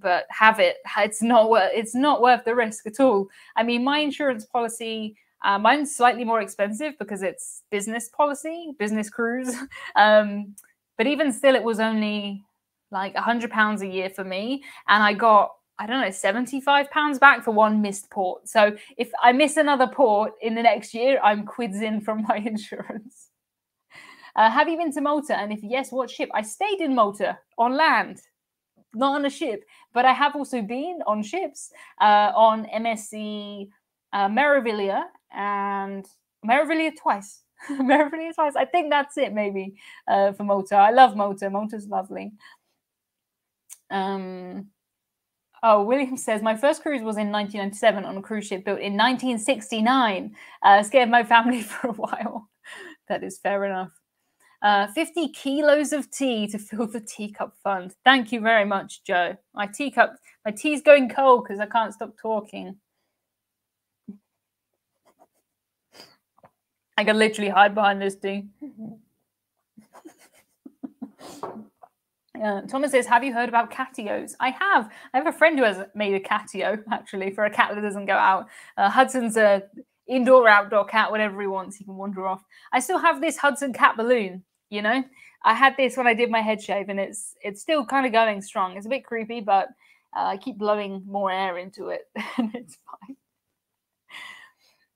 but have it. It's not worth. It's not worth the risk at all. I mean, my insurance policy. Uh, mine's slightly more expensive because it's business policy, business cruise. um, but even still, it was only like a hundred pounds a year for me, and I got I don't know, 75 pounds back for one missed port. So if I miss another port in the next year, I'm quids in from my insurance. Uh, have you been to Malta? And if yes, what ship? I stayed in Malta on land, not on a ship, but I have also been on ships uh, on MSC uh, and Meraviglia twice. Meraviglia twice. I think that's it, maybe uh, for Malta. I love Malta. Malta's lovely. Um, Oh, William says my first cruise was in 1997 on a cruise ship built in 1969. Uh, scared my family for a while. that is fair enough. Uh, 50 kilos of tea to fill the teacup fund. Thank you very much, Joe. My teacup, my tea's going cold because I can't stop talking. I can literally hide behind this tea. Uh, Thomas says, Have you heard about catios? I have. I have a friend who has made a catio, actually, for a cat that doesn't go out. Uh, Hudson's a indoor, outdoor cat, whatever he wants, he can wander off. I still have this Hudson cat balloon, you know? I had this when I did my head shave, and it's it's still kind of going strong. It's a bit creepy, but uh, I keep blowing more air into it, and it's fine.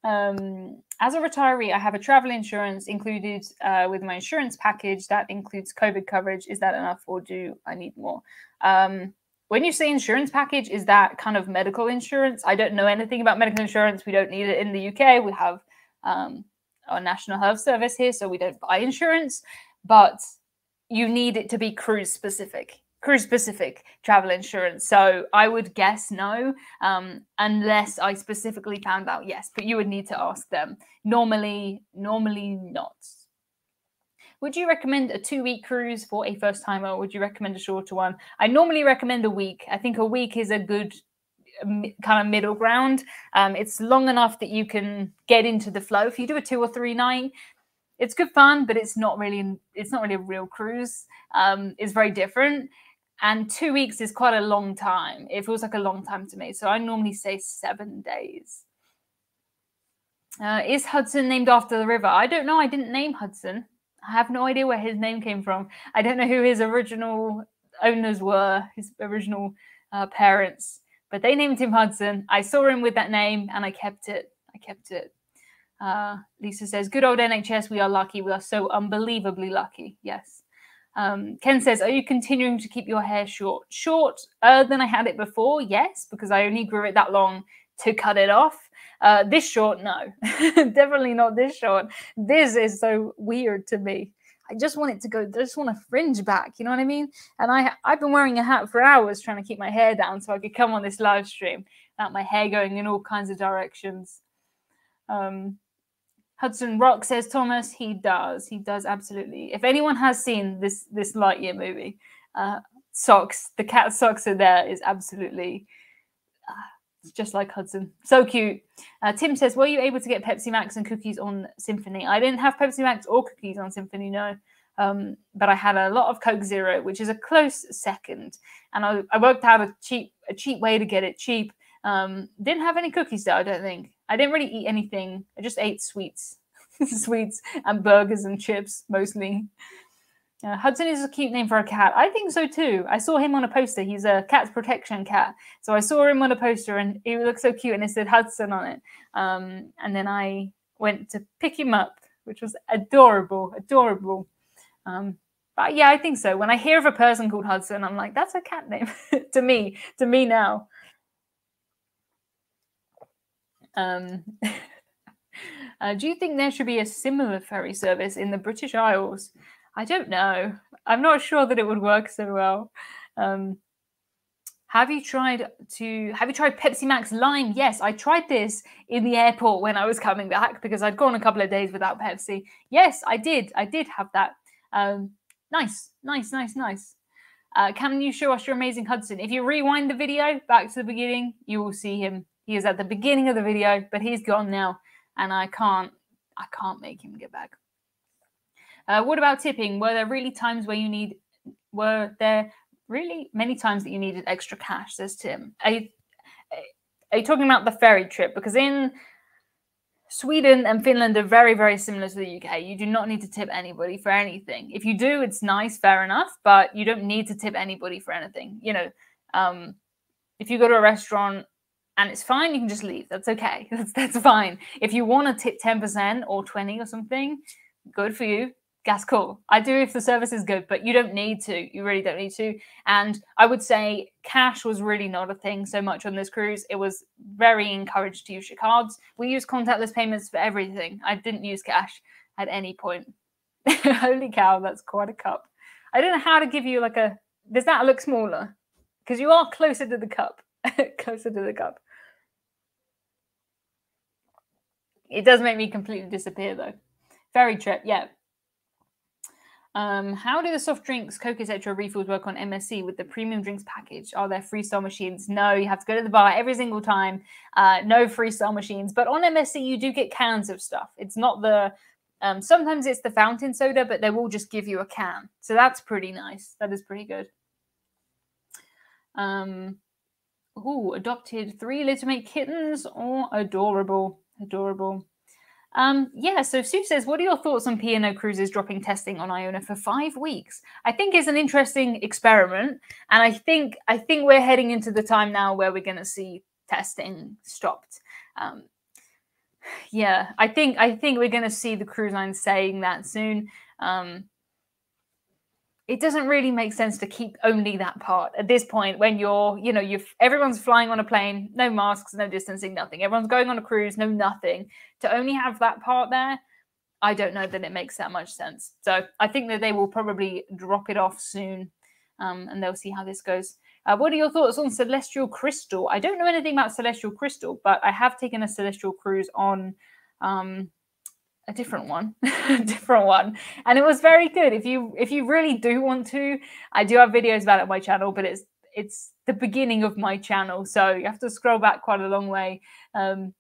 Um, as a retiree, I have a travel insurance included uh, with my insurance package that includes COVID coverage. Is that enough, or do I need more? Um, when you say insurance package, is that kind of medical insurance? I don't know anything about medical insurance. We don't need it in the UK. We have um, our National Health Service here, so we don't buy insurance, but you need it to be cruise specific cruise specific travel insurance. So I would guess no, um, unless I specifically found out yes. But you would need to ask them. Normally, normally not. Would you recommend a two week cruise for a first timer? Would you recommend a shorter one? I normally recommend a week. I think a week is a good kind of middle ground. Um, it's long enough that you can get into the flow. If you do a two or three night, it's good fun, but it's not really it's not really a real cruise. Um, it's very different and two weeks is quite a long time. It feels like a long time to me. So I normally say seven days. Uh, is Hudson named after the river? I don't know. I didn't name Hudson. I have no idea where his name came from. I don't know who his original owners were, his original uh, parents, but they named him Hudson. I saw him with that name and I kept it. I kept it. Uh, Lisa says, Good old NHS, we are lucky. We are so unbelievably lucky. Yes. Um, Ken says, Are you continuing to keep your hair short? Shorter uh, than I had it before, yes, because I only grew it that long to cut it off. Uh, this short, no, definitely not this short. This is so weird to me. I just want it to go. I just want a fringe back. You know what I mean? And I I've been wearing a hat for hours trying to keep my hair down so I could come on this live stream without my hair going in all kinds of directions. Um, Hudson Rock says Thomas. He does. He does absolutely. If anyone has seen this this Lightyear movie, uh, Sox. The cat Sox are there is absolutely. Uh, it's just like Hudson. So cute. Uh, Tim says, Were you able to get Pepsi Max and cookies on Symphony? I didn't have Pepsi Max or cookies on Symphony, no. Um, but I had a lot of Coke Zero, which is a close second. And I, I worked out a cheap a cheap way to get it cheap. Um, didn't have any cookies though, I don't think. I didn't really eat anything. I just ate sweets, sweets and burgers and chips mostly. Uh, Hudson is a cute name for a cat. I think so too. I saw him on a poster. He's a cat's protection cat. So I saw him on a poster and he looked so cute and it said Hudson on it. Um, and then I went to pick him up, which was adorable, adorable. Um, but yeah, I think so. When I hear of a person called Hudson, I'm like, that's a cat name to me, to me now. Um, uh, do you think there should be a similar ferry service in the British Isles? I don't know. I'm not sure that it would work so well. Um, have you tried to have you tried Pepsi Max Lime? Yes, I tried this in the airport when I was coming back because I'd gone a couple of days without Pepsi. Yes, I did. I did have that. Um, nice, nice, nice, nice. Uh, can you show us your amazing Hudson? If you rewind the video back to the beginning, you will see him he is at the beginning of the video, but he's gone now, and I can't I can't make him get back. Uh, what about tipping? Were there really times where you need were there really many times that you needed extra cash? Says Tim. Are you, are you talking about the ferry trip? Because in Sweden and Finland are very, very similar to the UK. You do not need to tip anybody for anything. If you do, it's nice, fair enough, but you don't need to tip anybody for anything. You know, um, if you go to a restaurant and it's fine. You can just leave. That's okay. That's that's fine. If you want to tip ten percent or twenty or something, good for you. That's cool. I do if the service is good, but you don't need to. You really don't need to. And I would say cash was really not a thing so much on this cruise. It was very encouraged to use your cards. We use contactless payments for everything. I didn't use cash at any point. Holy cow, that's quite a cup. I don't know how to give you like a. Does that look smaller? Because you are closer to the cup. closer to the cup. It does make me completely disappear though. Very trip, yeah. Um, how do the soft drinks, Coke, etc. refills work on MSC with the premium drinks package? Are there freestyle machines? No, you have to go to the bar every single time. Uh, no freestyle machines. But on MSC, you do get cans of stuff. It's not the um, sometimes it's the fountain soda, but they will just give you a can. So that's pretty nice. That is pretty good. Um, Ooh, adopted three little mate kittens. Oh, adorable. Adorable. Um, yeah, so Sue says, what are your thoughts on P&O Cruises dropping testing on Iona for five weeks? I think it's an interesting experiment. And I think I think we're heading into the time now where we're gonna see testing stopped. Um, yeah, I think I think we're gonna see the cruise line saying that soon. Um, it doesn't really make sense to keep only that part. At this point when you're you know you've everyone's flying on a plane no masks no distancing nothing. Everyone's going on a cruise no nothing. To only have that part there i don't know that it makes that much sense. So i think that they will probably drop it off soon um, and they'll see how this goes. Uh, what are your thoughts on celestyal crystal? I don't know anything about celestyal crystal but i have taken a celestyal cruise on um, a different one. A different one. And it was very good. If you if you really do want to i do have videos about it on my channel but it's it's the beginning of my channel so you have to scroll back quite a long way. Um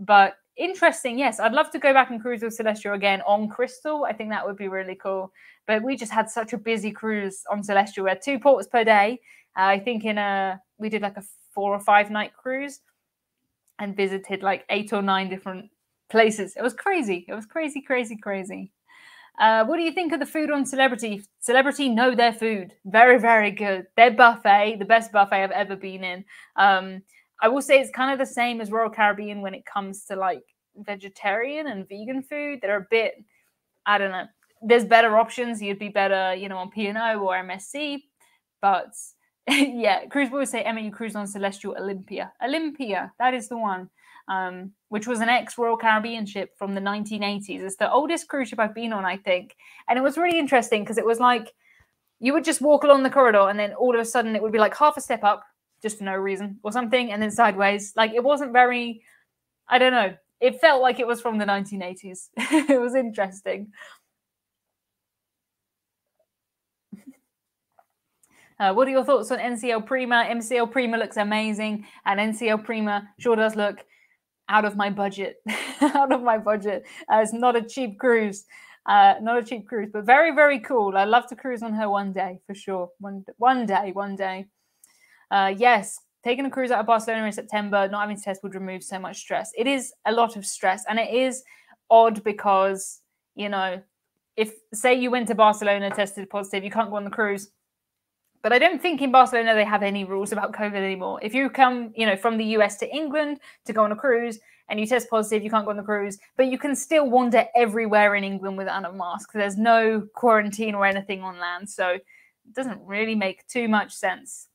but interesting yes i'd love to go back and cruise with celestyal again on crystal. I think that would be really cool. But we just had such a busy cruise on celestyal. We had two ports per day. Uh, i think in a we did like a four or five night cruise and visited like eight or nine different places. It was crazy. It was crazy, crazy, crazy. Uh, what do you think of the food on Celebrity? Celebrity know their food. Very, very good. Their buffet, the best buffet I've ever been in. Um, I will say it's kind of the same as Royal Caribbean when it comes to like vegetarian and vegan food. They're a bit, I don't know. There's better options. You'd be better, you know, on P&O or MSC. But yeah, Cruise Boy would say, Emma, you cruise on Celestyal Olympia. Olympia, that is the one um, which was an ex Royal Caribbean ship from the 1980s. It's the oldest cruise ship I've been on, I think. And it was really interesting because it was like you would just walk along the corridor and then all of a sudden it would be like half a step up just for no reason or something and then sideways. Like it wasn't very, I don't know. it felt like it was from the 1980s. it was interesting. Uh, what are your thoughts on NCL Prima? NCL Prima looks amazing, and NCL Prima sure does look out of my budget. out of my budget. Uh, it's not a cheap cruise. Uh, not a cheap cruise, but very, very cool. I'd love to cruise on her one day for sure. One, one day, one day. Uh, yes, taking a cruise out of Barcelona in September, not having to test would remove so much stress. It is a lot of stress, and it is odd because you know, if say you went to Barcelona, tested positive, you can't go on the cruise. But I don't think in Barcelona they have any rules about COVID anymore. If you come, you know, from the US to England to go on a cruise, and you test positive, you can't go on the cruise, but you can still wander everywhere in England without a mask. There's no quarantine or anything on land. So it doesn't really make too much sense.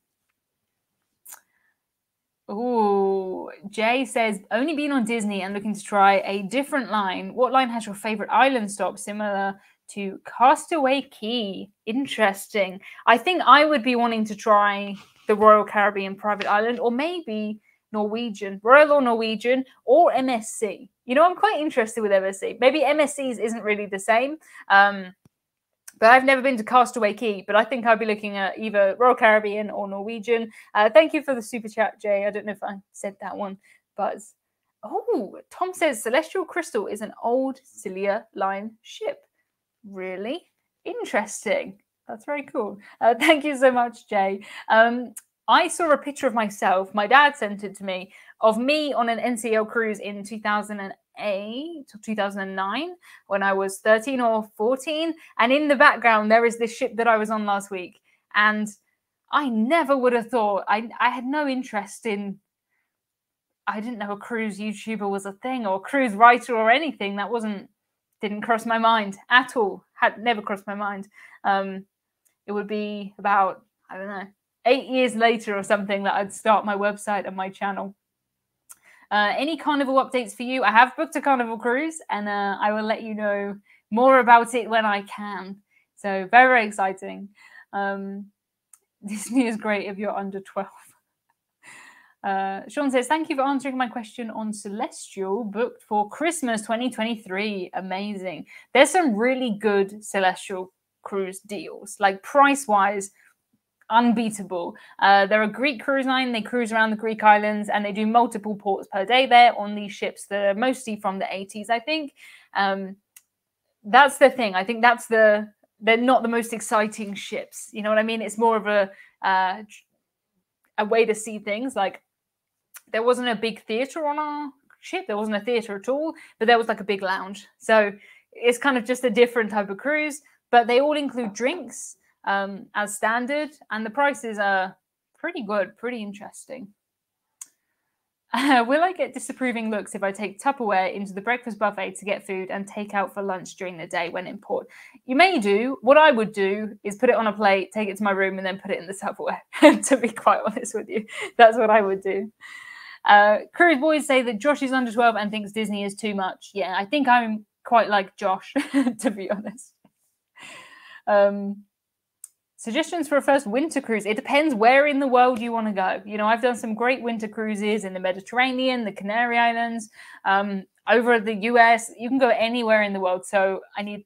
Ooh, Jay says, only been on Disney and looking to try a different line. What line has your favorite island stop similar to Castaway Cay. Interesting. I think I would be wanting to try the Royal Caribbean private island or maybe Norwegian, Royal or Norwegian, or MSC. You know, I'm quite interested with MSC. Maybe MSC's isn't really the same. Um, but I've never been to Castaway Cay, but I think I'll be looking at either Royal Caribbean or Norwegian. Uh, thank you for the super chat, Jay. I don't know if I said that one, Buzz. Oh, Tom says Celestyal Crystal is an old Silja Line ship. Really interesting. That's very cool. Uh, thank you so much, Jay. Um, I saw a picture of myself, my dad sent it to me, of me on an NCL cruise in 2008 or 2009 when I was 13 or 14. And in the background, there is this ship that I was on last week. And I never would have thought, I, I had no interest in, I didn't know a cruise YouTuber was a thing or a cruise writer or anything. That wasn't, didn't cross my mind at all. Had never crossed my mind. Um, it would be about, I don't know, eight years later or something that I'd start my website and my channel. Uh, any carnival updates for you? I have booked a carnival cruise and uh, I will let you know more about it when I can. So, very, very exciting. Um, Disney is great if you're under 12. Uh, Sean says, Thank you for answering my question on Celestyal, booked for Christmas 2023. Amazing. There's some really good Celestyal cruise deals, like price wise unbeatable. Uh, they're a Greek cruise line. They cruise around the Greek islands and they do multiple ports per day there on these ships that are mostly from the 80s, I think. Um, that's the thing. I think that's the they're not the most exciting ships. You know what I mean? It's more of a uh, a way to see things. Like there wasn't a big theater on our ship. There wasn't a theater at all, but there was like a big lounge. So it's kind of just a different type of cruise. But they all include drinks um, as standard, and the prices are pretty good, pretty interesting. Uh, will I get disapproving looks if I take Tupperware into the breakfast buffet to get food and take out for lunch during the day when in port? You may do. What I would do is put it on a plate, take it to my room, and then put it in the Tupperware. to be quite honest with you, that's what I would do. Uh, Boys say that Josh is under 12 and thinks Disney is too much. Yeah, I think I'm quite like Josh, to be honest. Um, suggestions for a first winter cruise it depends where in the world you want to go you know i've done some great winter cruises in the mediterranean the canary islands um, over the us you can go anywhere in the world so i need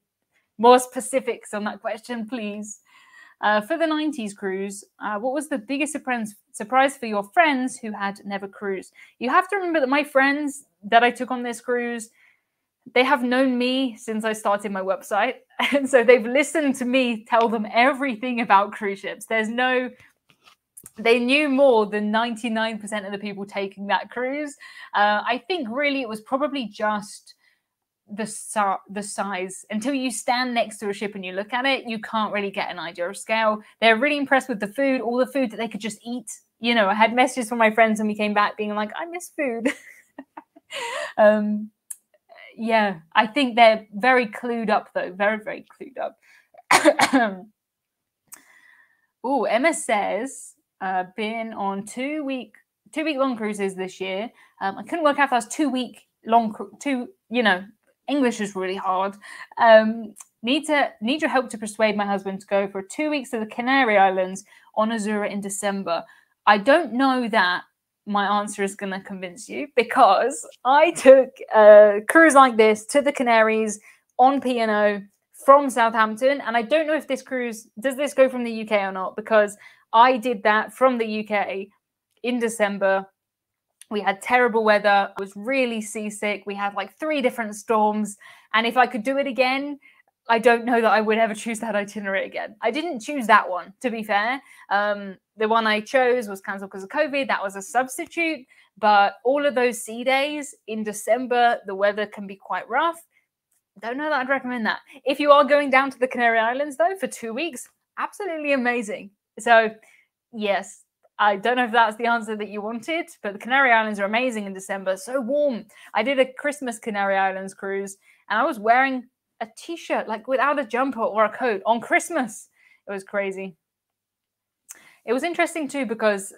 more specifics on that question please uh, for the 90s cruise uh, what was the biggest surprise, surprise for your friends who had never cruised you have to remember that my friends that i took on this cruise they have known me since I started my website. And so they've listened to me tell them everything about cruise ships. There's no, they knew more than 99% of the people taking that cruise. Uh, I think really it was probably just the, the size. Until you stand next to a ship and you look at it, you can't really get an idea of scale. They're really impressed with the food, all the food that they could just eat. You know, I had messages from my friends when we came back being like, I miss food. um, yeah, I think they're very clued up though, very very clued up. oh, Emma says uh, been on two week two week long cruises this year. Um, I couldn't work out if that was two week long two. You know, English is really hard. Um, need to need your help to persuade my husband to go for two weeks to the Canary Islands on Azura in December. I don't know that my answer is going to convince you because I took a cruise like this to the Canaries on P&O from Southampton. And I don't know if this cruise, does this go from the UK or not? Because I did that from the UK in December. We had terrible weather. I was really seasick. We had like three different storms. And if I could do it again, I don't know that I would ever choose that itinerary again. I didn't choose that one, to be fair. Um, the one I chose was cancelled because of COVID. That was a substitute. But all of those sea days in December, the weather can be quite rough. Don't know that I'd recommend that. If you are going down to the Canary Islands, though, for two weeks, absolutely amazing. So, yes, I don't know if that's the answer that you wanted, but the Canary Islands are amazing in December. So warm. I did a Christmas Canary Islands cruise and I was wearing a t shirt, like without a jumper or a coat on Christmas. It was crazy. It was interesting too because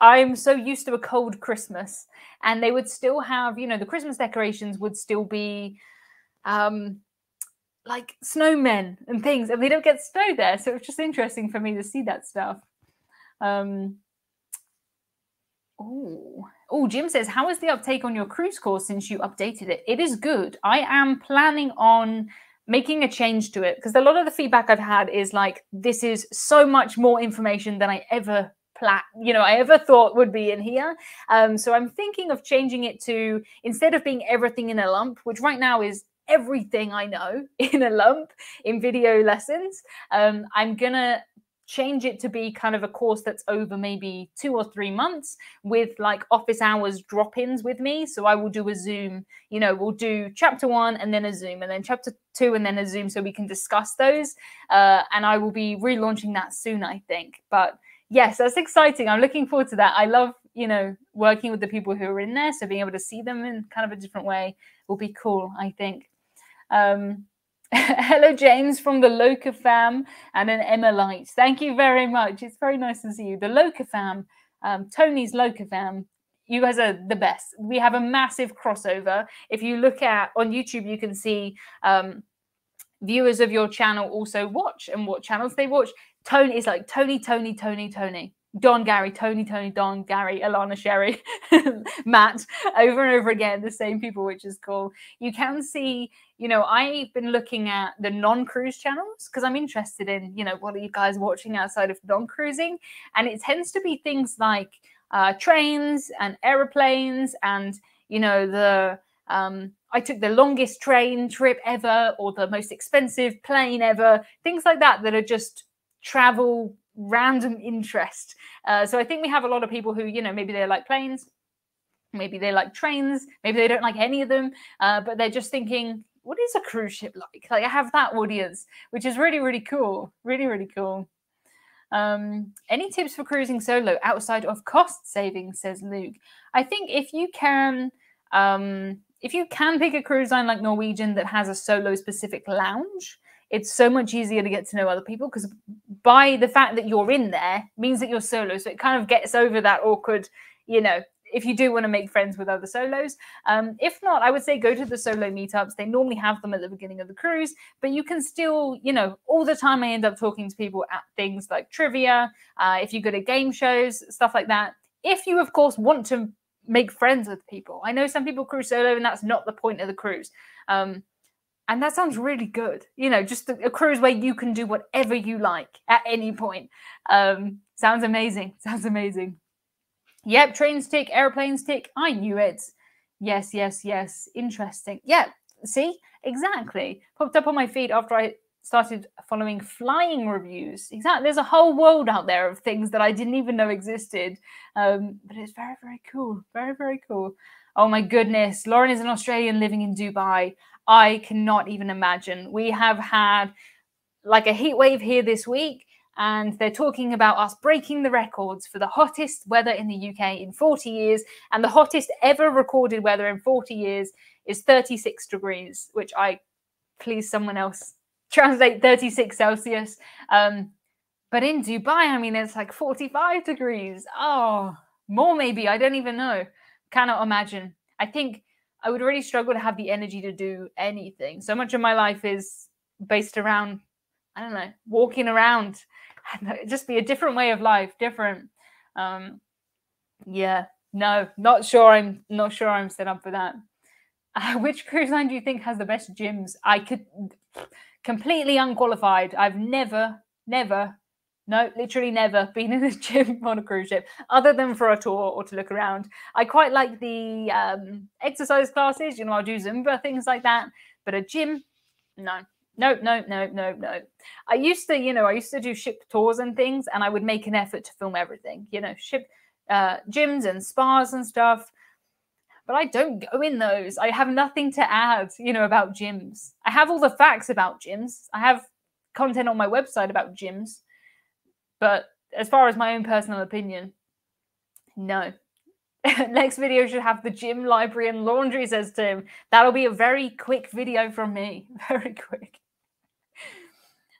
I'm so used to a cold Christmas and they would still have, you know, the Christmas decorations would still be um like snowmen and things and they don't get snow there so it's just interesting for me to see that stuff um oh oh jim says how is the uptake on your cruise course since you updated it? It is good. I am planning on making a change to it. Because a lot of the feedback i've had is like this is so much more information than i ever plat you know i ever thought would be in here. Um, so i'm thinking of changing it to instead of being everything in a lump which right now is everything I know in a lump in video lessons. Um, I'm to change it to be kind of a course that's over maybe two or three months with like office hours drop ins with me. So I will do a Zoom, you know, we'll do chapter one and then a Zoom and then chapter two and then a Zoom so we can discuss those. Uh, and I will be relaunching that soon, I think. But yes, that's exciting. I'm looking forward to that. I love, you know, working with the people who are in there. So being able to see them in kind of a different way will be cool, I think. Um, hello, James from the Loca fam and an Emma Light. Thank you very much. It's very nice to see you. The Loca fam, um, Tony's Loca fam. You guys are the best. We have a massive crossover. If you look at on YouTube, you can see um, viewers of your channel also watch and what channels they watch. Tony is like Tony, Tony, Tony, Tony. Don Gary, Tony, Tony, Don Gary, Alana Sherry, Matt, over and over again, the same people, which is cool. You can see, you know, I've been looking at the non cruise channels because I'm interested in, you know, what are you guys watching outside of non cruising? And it tends to be things like uh, trains and aeroplanes and, you know, the, um, I took the longest train trip ever or the most expensive plane ever, things like that that are just travel random interest. Uh, so I think we have a lot of people who, you know, maybe they like planes, maybe they like trains, maybe they don't like any of them, uh, but they're just thinking, what is a cruise ship like? Like I have that audience, which is really, really cool. Really, really cool. Um, any tips for cruising solo outside of cost saving, says Luke. I think if you can, um, if you can pick a cruise line like Norwegian that has a solo specific lounge, it's so much easier to get to know other people because by the fact that you're in there means that you're solo. So it kind of gets over that awkward you know if you do want to make friends with other solos. Um, if not i would say go to the solo meetups. They normally have them at the beginning of the cruise but you can still you know all the time i end up talking to people at things like trivia uh, if you go to game shows stuff like that. If you of course want to make friends with people. I know some people cruise solo and that's not the point of the cruise. Um, and that sounds really good. You know, just a, cruise where you can do whatever you like at any point. Um, sounds amazing. Sounds amazing. Yep, trains tick, airplanes tick. I knew it. Yes, yes, yes. Interesting. Yeah, see, exactly. Popped up on my feed after I started following flying reviews. Exactly. There's a whole world out there of things that I didn't even know existed. Um, but it's very, very cool. Very, very cool. Oh my goodness. Lauren is an Australian living in Dubai. I cannot even imagine. We have had like a heat wave here this week, and they're talking about us breaking the records for the hottest weather in the UK in 40 years. And the hottest ever recorded weather in 40 years is 36 degrees, which I please someone else translate 36 Celsius. Um, but in Dubai, I mean, it's like 45 degrees. Oh, more maybe. I don't even know. Cannot imagine. I think I would really struggle to have the energy to do anything. So much of my life is based around, I don't know, walking around. Just be a different way of life, different. Um, yeah, No, not sure. I'm not sure I'm set up for that. Uh, which cruise line do you think has the best gyms? I could completely unqualified. I've never, never, no, literally never been in a gym on a cruise ship other than for a tour or to look around. I quite like the um, exercise classes, you know, I'll do Zumba, things like that. But a gym, no, no, no, no, no, no. I used to, you know, I used to do ship tours and things, and I would make an effort to film everything, you know, ship uh, gyms and spas and stuff. But I don't go in those. I have nothing to add, you know, about gyms. I have all the facts about gyms. I have content on my website about gyms. But as far as my own personal opinion, no. Next video should have the gym, library, and laundry, says Tim. That'll be a very quick video from me. Very quick.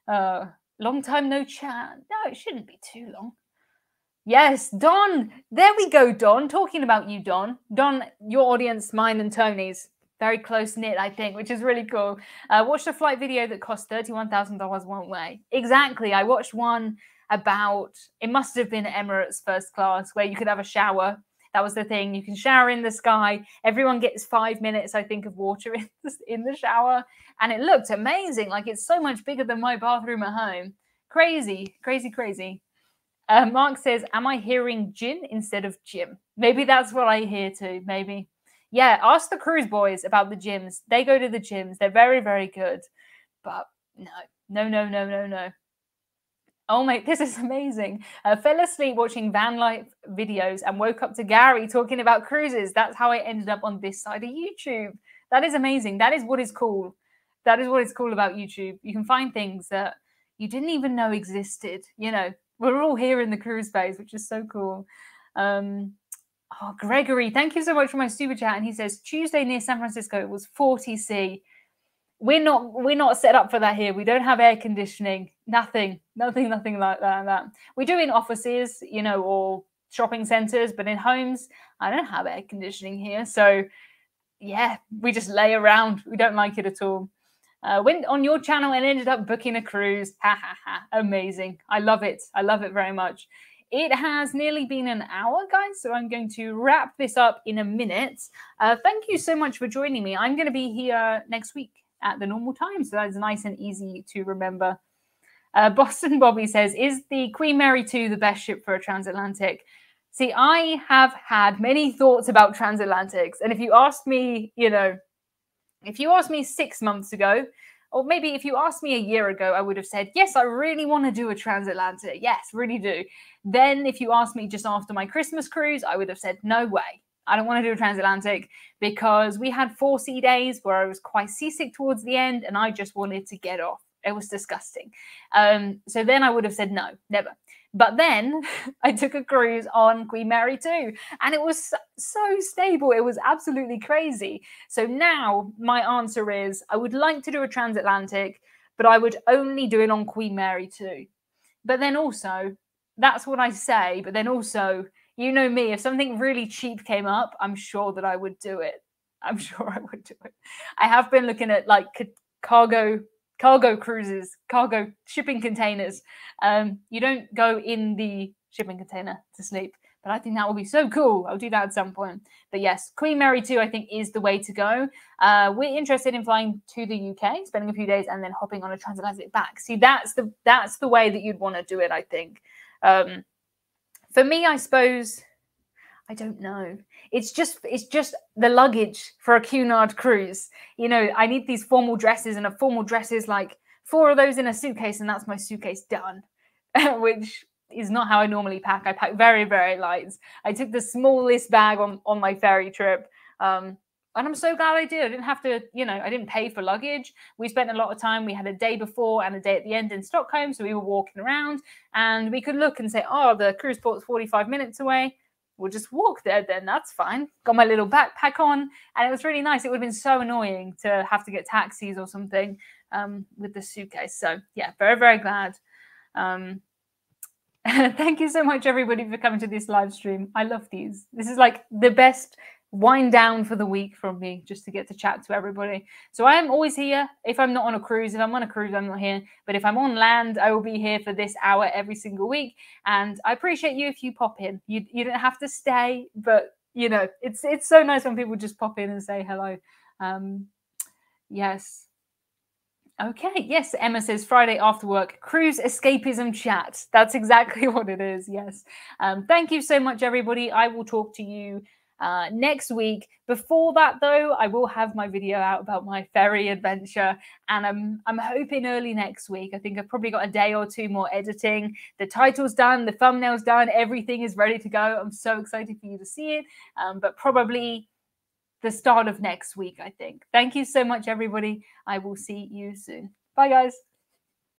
Uh, long time no chat. No, it shouldn't be too long. Yes, Don. There we go, Don. Talking about you, Don. Don, your audience, mine and Tony's. Very close knit, I think, which is really cool. Uh, watched a flight video that cost $31,000 one way. Exactly. I watched one about, it must have been Emirates first class, where you could have a shower. That was the thing. You can shower in the sky. Everyone gets five minutes, I think, of water in the, in the shower. And it looked amazing. Like it's so much bigger than my bathroom at home. Crazy, crazy, crazy. Uh, Mark says, Am I hearing gin instead of gym? Maybe that's what I hear too. Maybe. Yeah, ask the cruise boys about the gyms. They go to the gyms. They're very, very good. But no, no, no, no, no, no. Oh my, this is amazing. I fell asleep watching van life videos and woke up to Gary talking about cruises. That's how I ended up on this side of YouTube. That is amazing. That is what is cool. That is what is cool about YouTube. You can find things that you didn't even know existed. You know, we're all here in the cruise space, which is so cool. Um, oh, Gregory, thank you so much for my super chat. And he says Tuesday near San Francisco it was 40 C. We're not we're not set up for that here. We don't have air conditioning. Nothing, nothing, nothing like that. that. We do in offices, you know, or shopping centers, but in homes, I don't have air conditioning here. So yeah, we just lay around. We don't like it at all. Uh, went on your channel and ended up booking a cruise. Ha ha ha. Amazing. I love it. I love it very much. It has nearly been an hour, guys, so I'm going to wrap this up in a minute. Uh, thank you so much for joining me. I'm going to be here next week at the normal time, so that's nice and easy to remember. Uh, Boston Bobby says, Is the Queen Mary 2 the best ship for a transatlantic? See, I have had many thoughts about transatlantics. And if you asked me, you know, if you asked me six months ago, or maybe if you asked me a year ago, I would have said, Yes, I really want to do a transatlantic. Yes, really do. Then, if you asked me just after my Christmas cruise, I would have said, No way. I don't want to do a transatlantic because we had four sea days where I was quite seasick towards the end and I just wanted to get off. It was disgusting. Um, so then I would have said, No, never. But then I took a cruise on Queen Mary 2 and it was so, stable. It was absolutely crazy. So now my answer is I would like to do a transatlantic, but I would only do it on Queen Mary 2. But then also, that's what I say. But then also, you know me, if something really cheap came up, I'm sure that I would do it. I'm sure I would do it. I have been looking at like cargo cargo cruises, cargo shipping containers. Um, you don't go in the shipping container to sleep. But I think that will be so cool. I'll do that at some point. But yes, Queen Mary 2, I think, is the way to go. Uh, we're interested in flying to the UK, spending a few days, and then hopping on a transatlantic back. See, that's the that's the way that you'd want to do it, I think. Um, for me, I suppose I don't know. It's just it's just the luggage for a Cunard cruise. You know, I need these formal dresses, and a formal dress is like four of those in a suitcase, and that's my suitcase done. Which is not how I normally pack. I pack very very light. I took the smallest bag on on my ferry trip. Um, and I'm so glad I did. I didn't have to, you know, I didn't pay for luggage. We spent a lot of time. We had a day before and a day at the end in Stockholm. So we were walking around and we could look and say, oh, the cruise port's 45 minutes away we'll just walk there then that's fine got my little backpack on and it was really nice it would have been so annoying to have to get taxis or something um, with the suitcase so yeah very very glad um, thank you so much everybody for coming to this live stream i love these this is like the best wind down for the week from me just to get to chat to everybody. So I am always here. If I'm not on a cruise, if I'm on a cruise, I'm not here. But if I'm on land, I will be here for this hour every single week. And I appreciate you if you pop in. You you don't have to stay, but you know, it's it's so nice when people just pop in and say hello. Um, yes. Okay, yes, Emma says Friday after work cruise escapism chat. That's exactly what it is. Yes. Um, thank you so much, everybody. I will talk to you uh, next week. Before that, though, I will have my video out about my ferry adventure, and I'm I'm hoping early next week. I think I've probably got a day or two more editing. The title's done, the thumbnail's done, everything is ready to go. I'm so excited for you to see it, um, but probably the start of next week, I think. Thank you so much, everybody. I will see you soon. Bye, guys.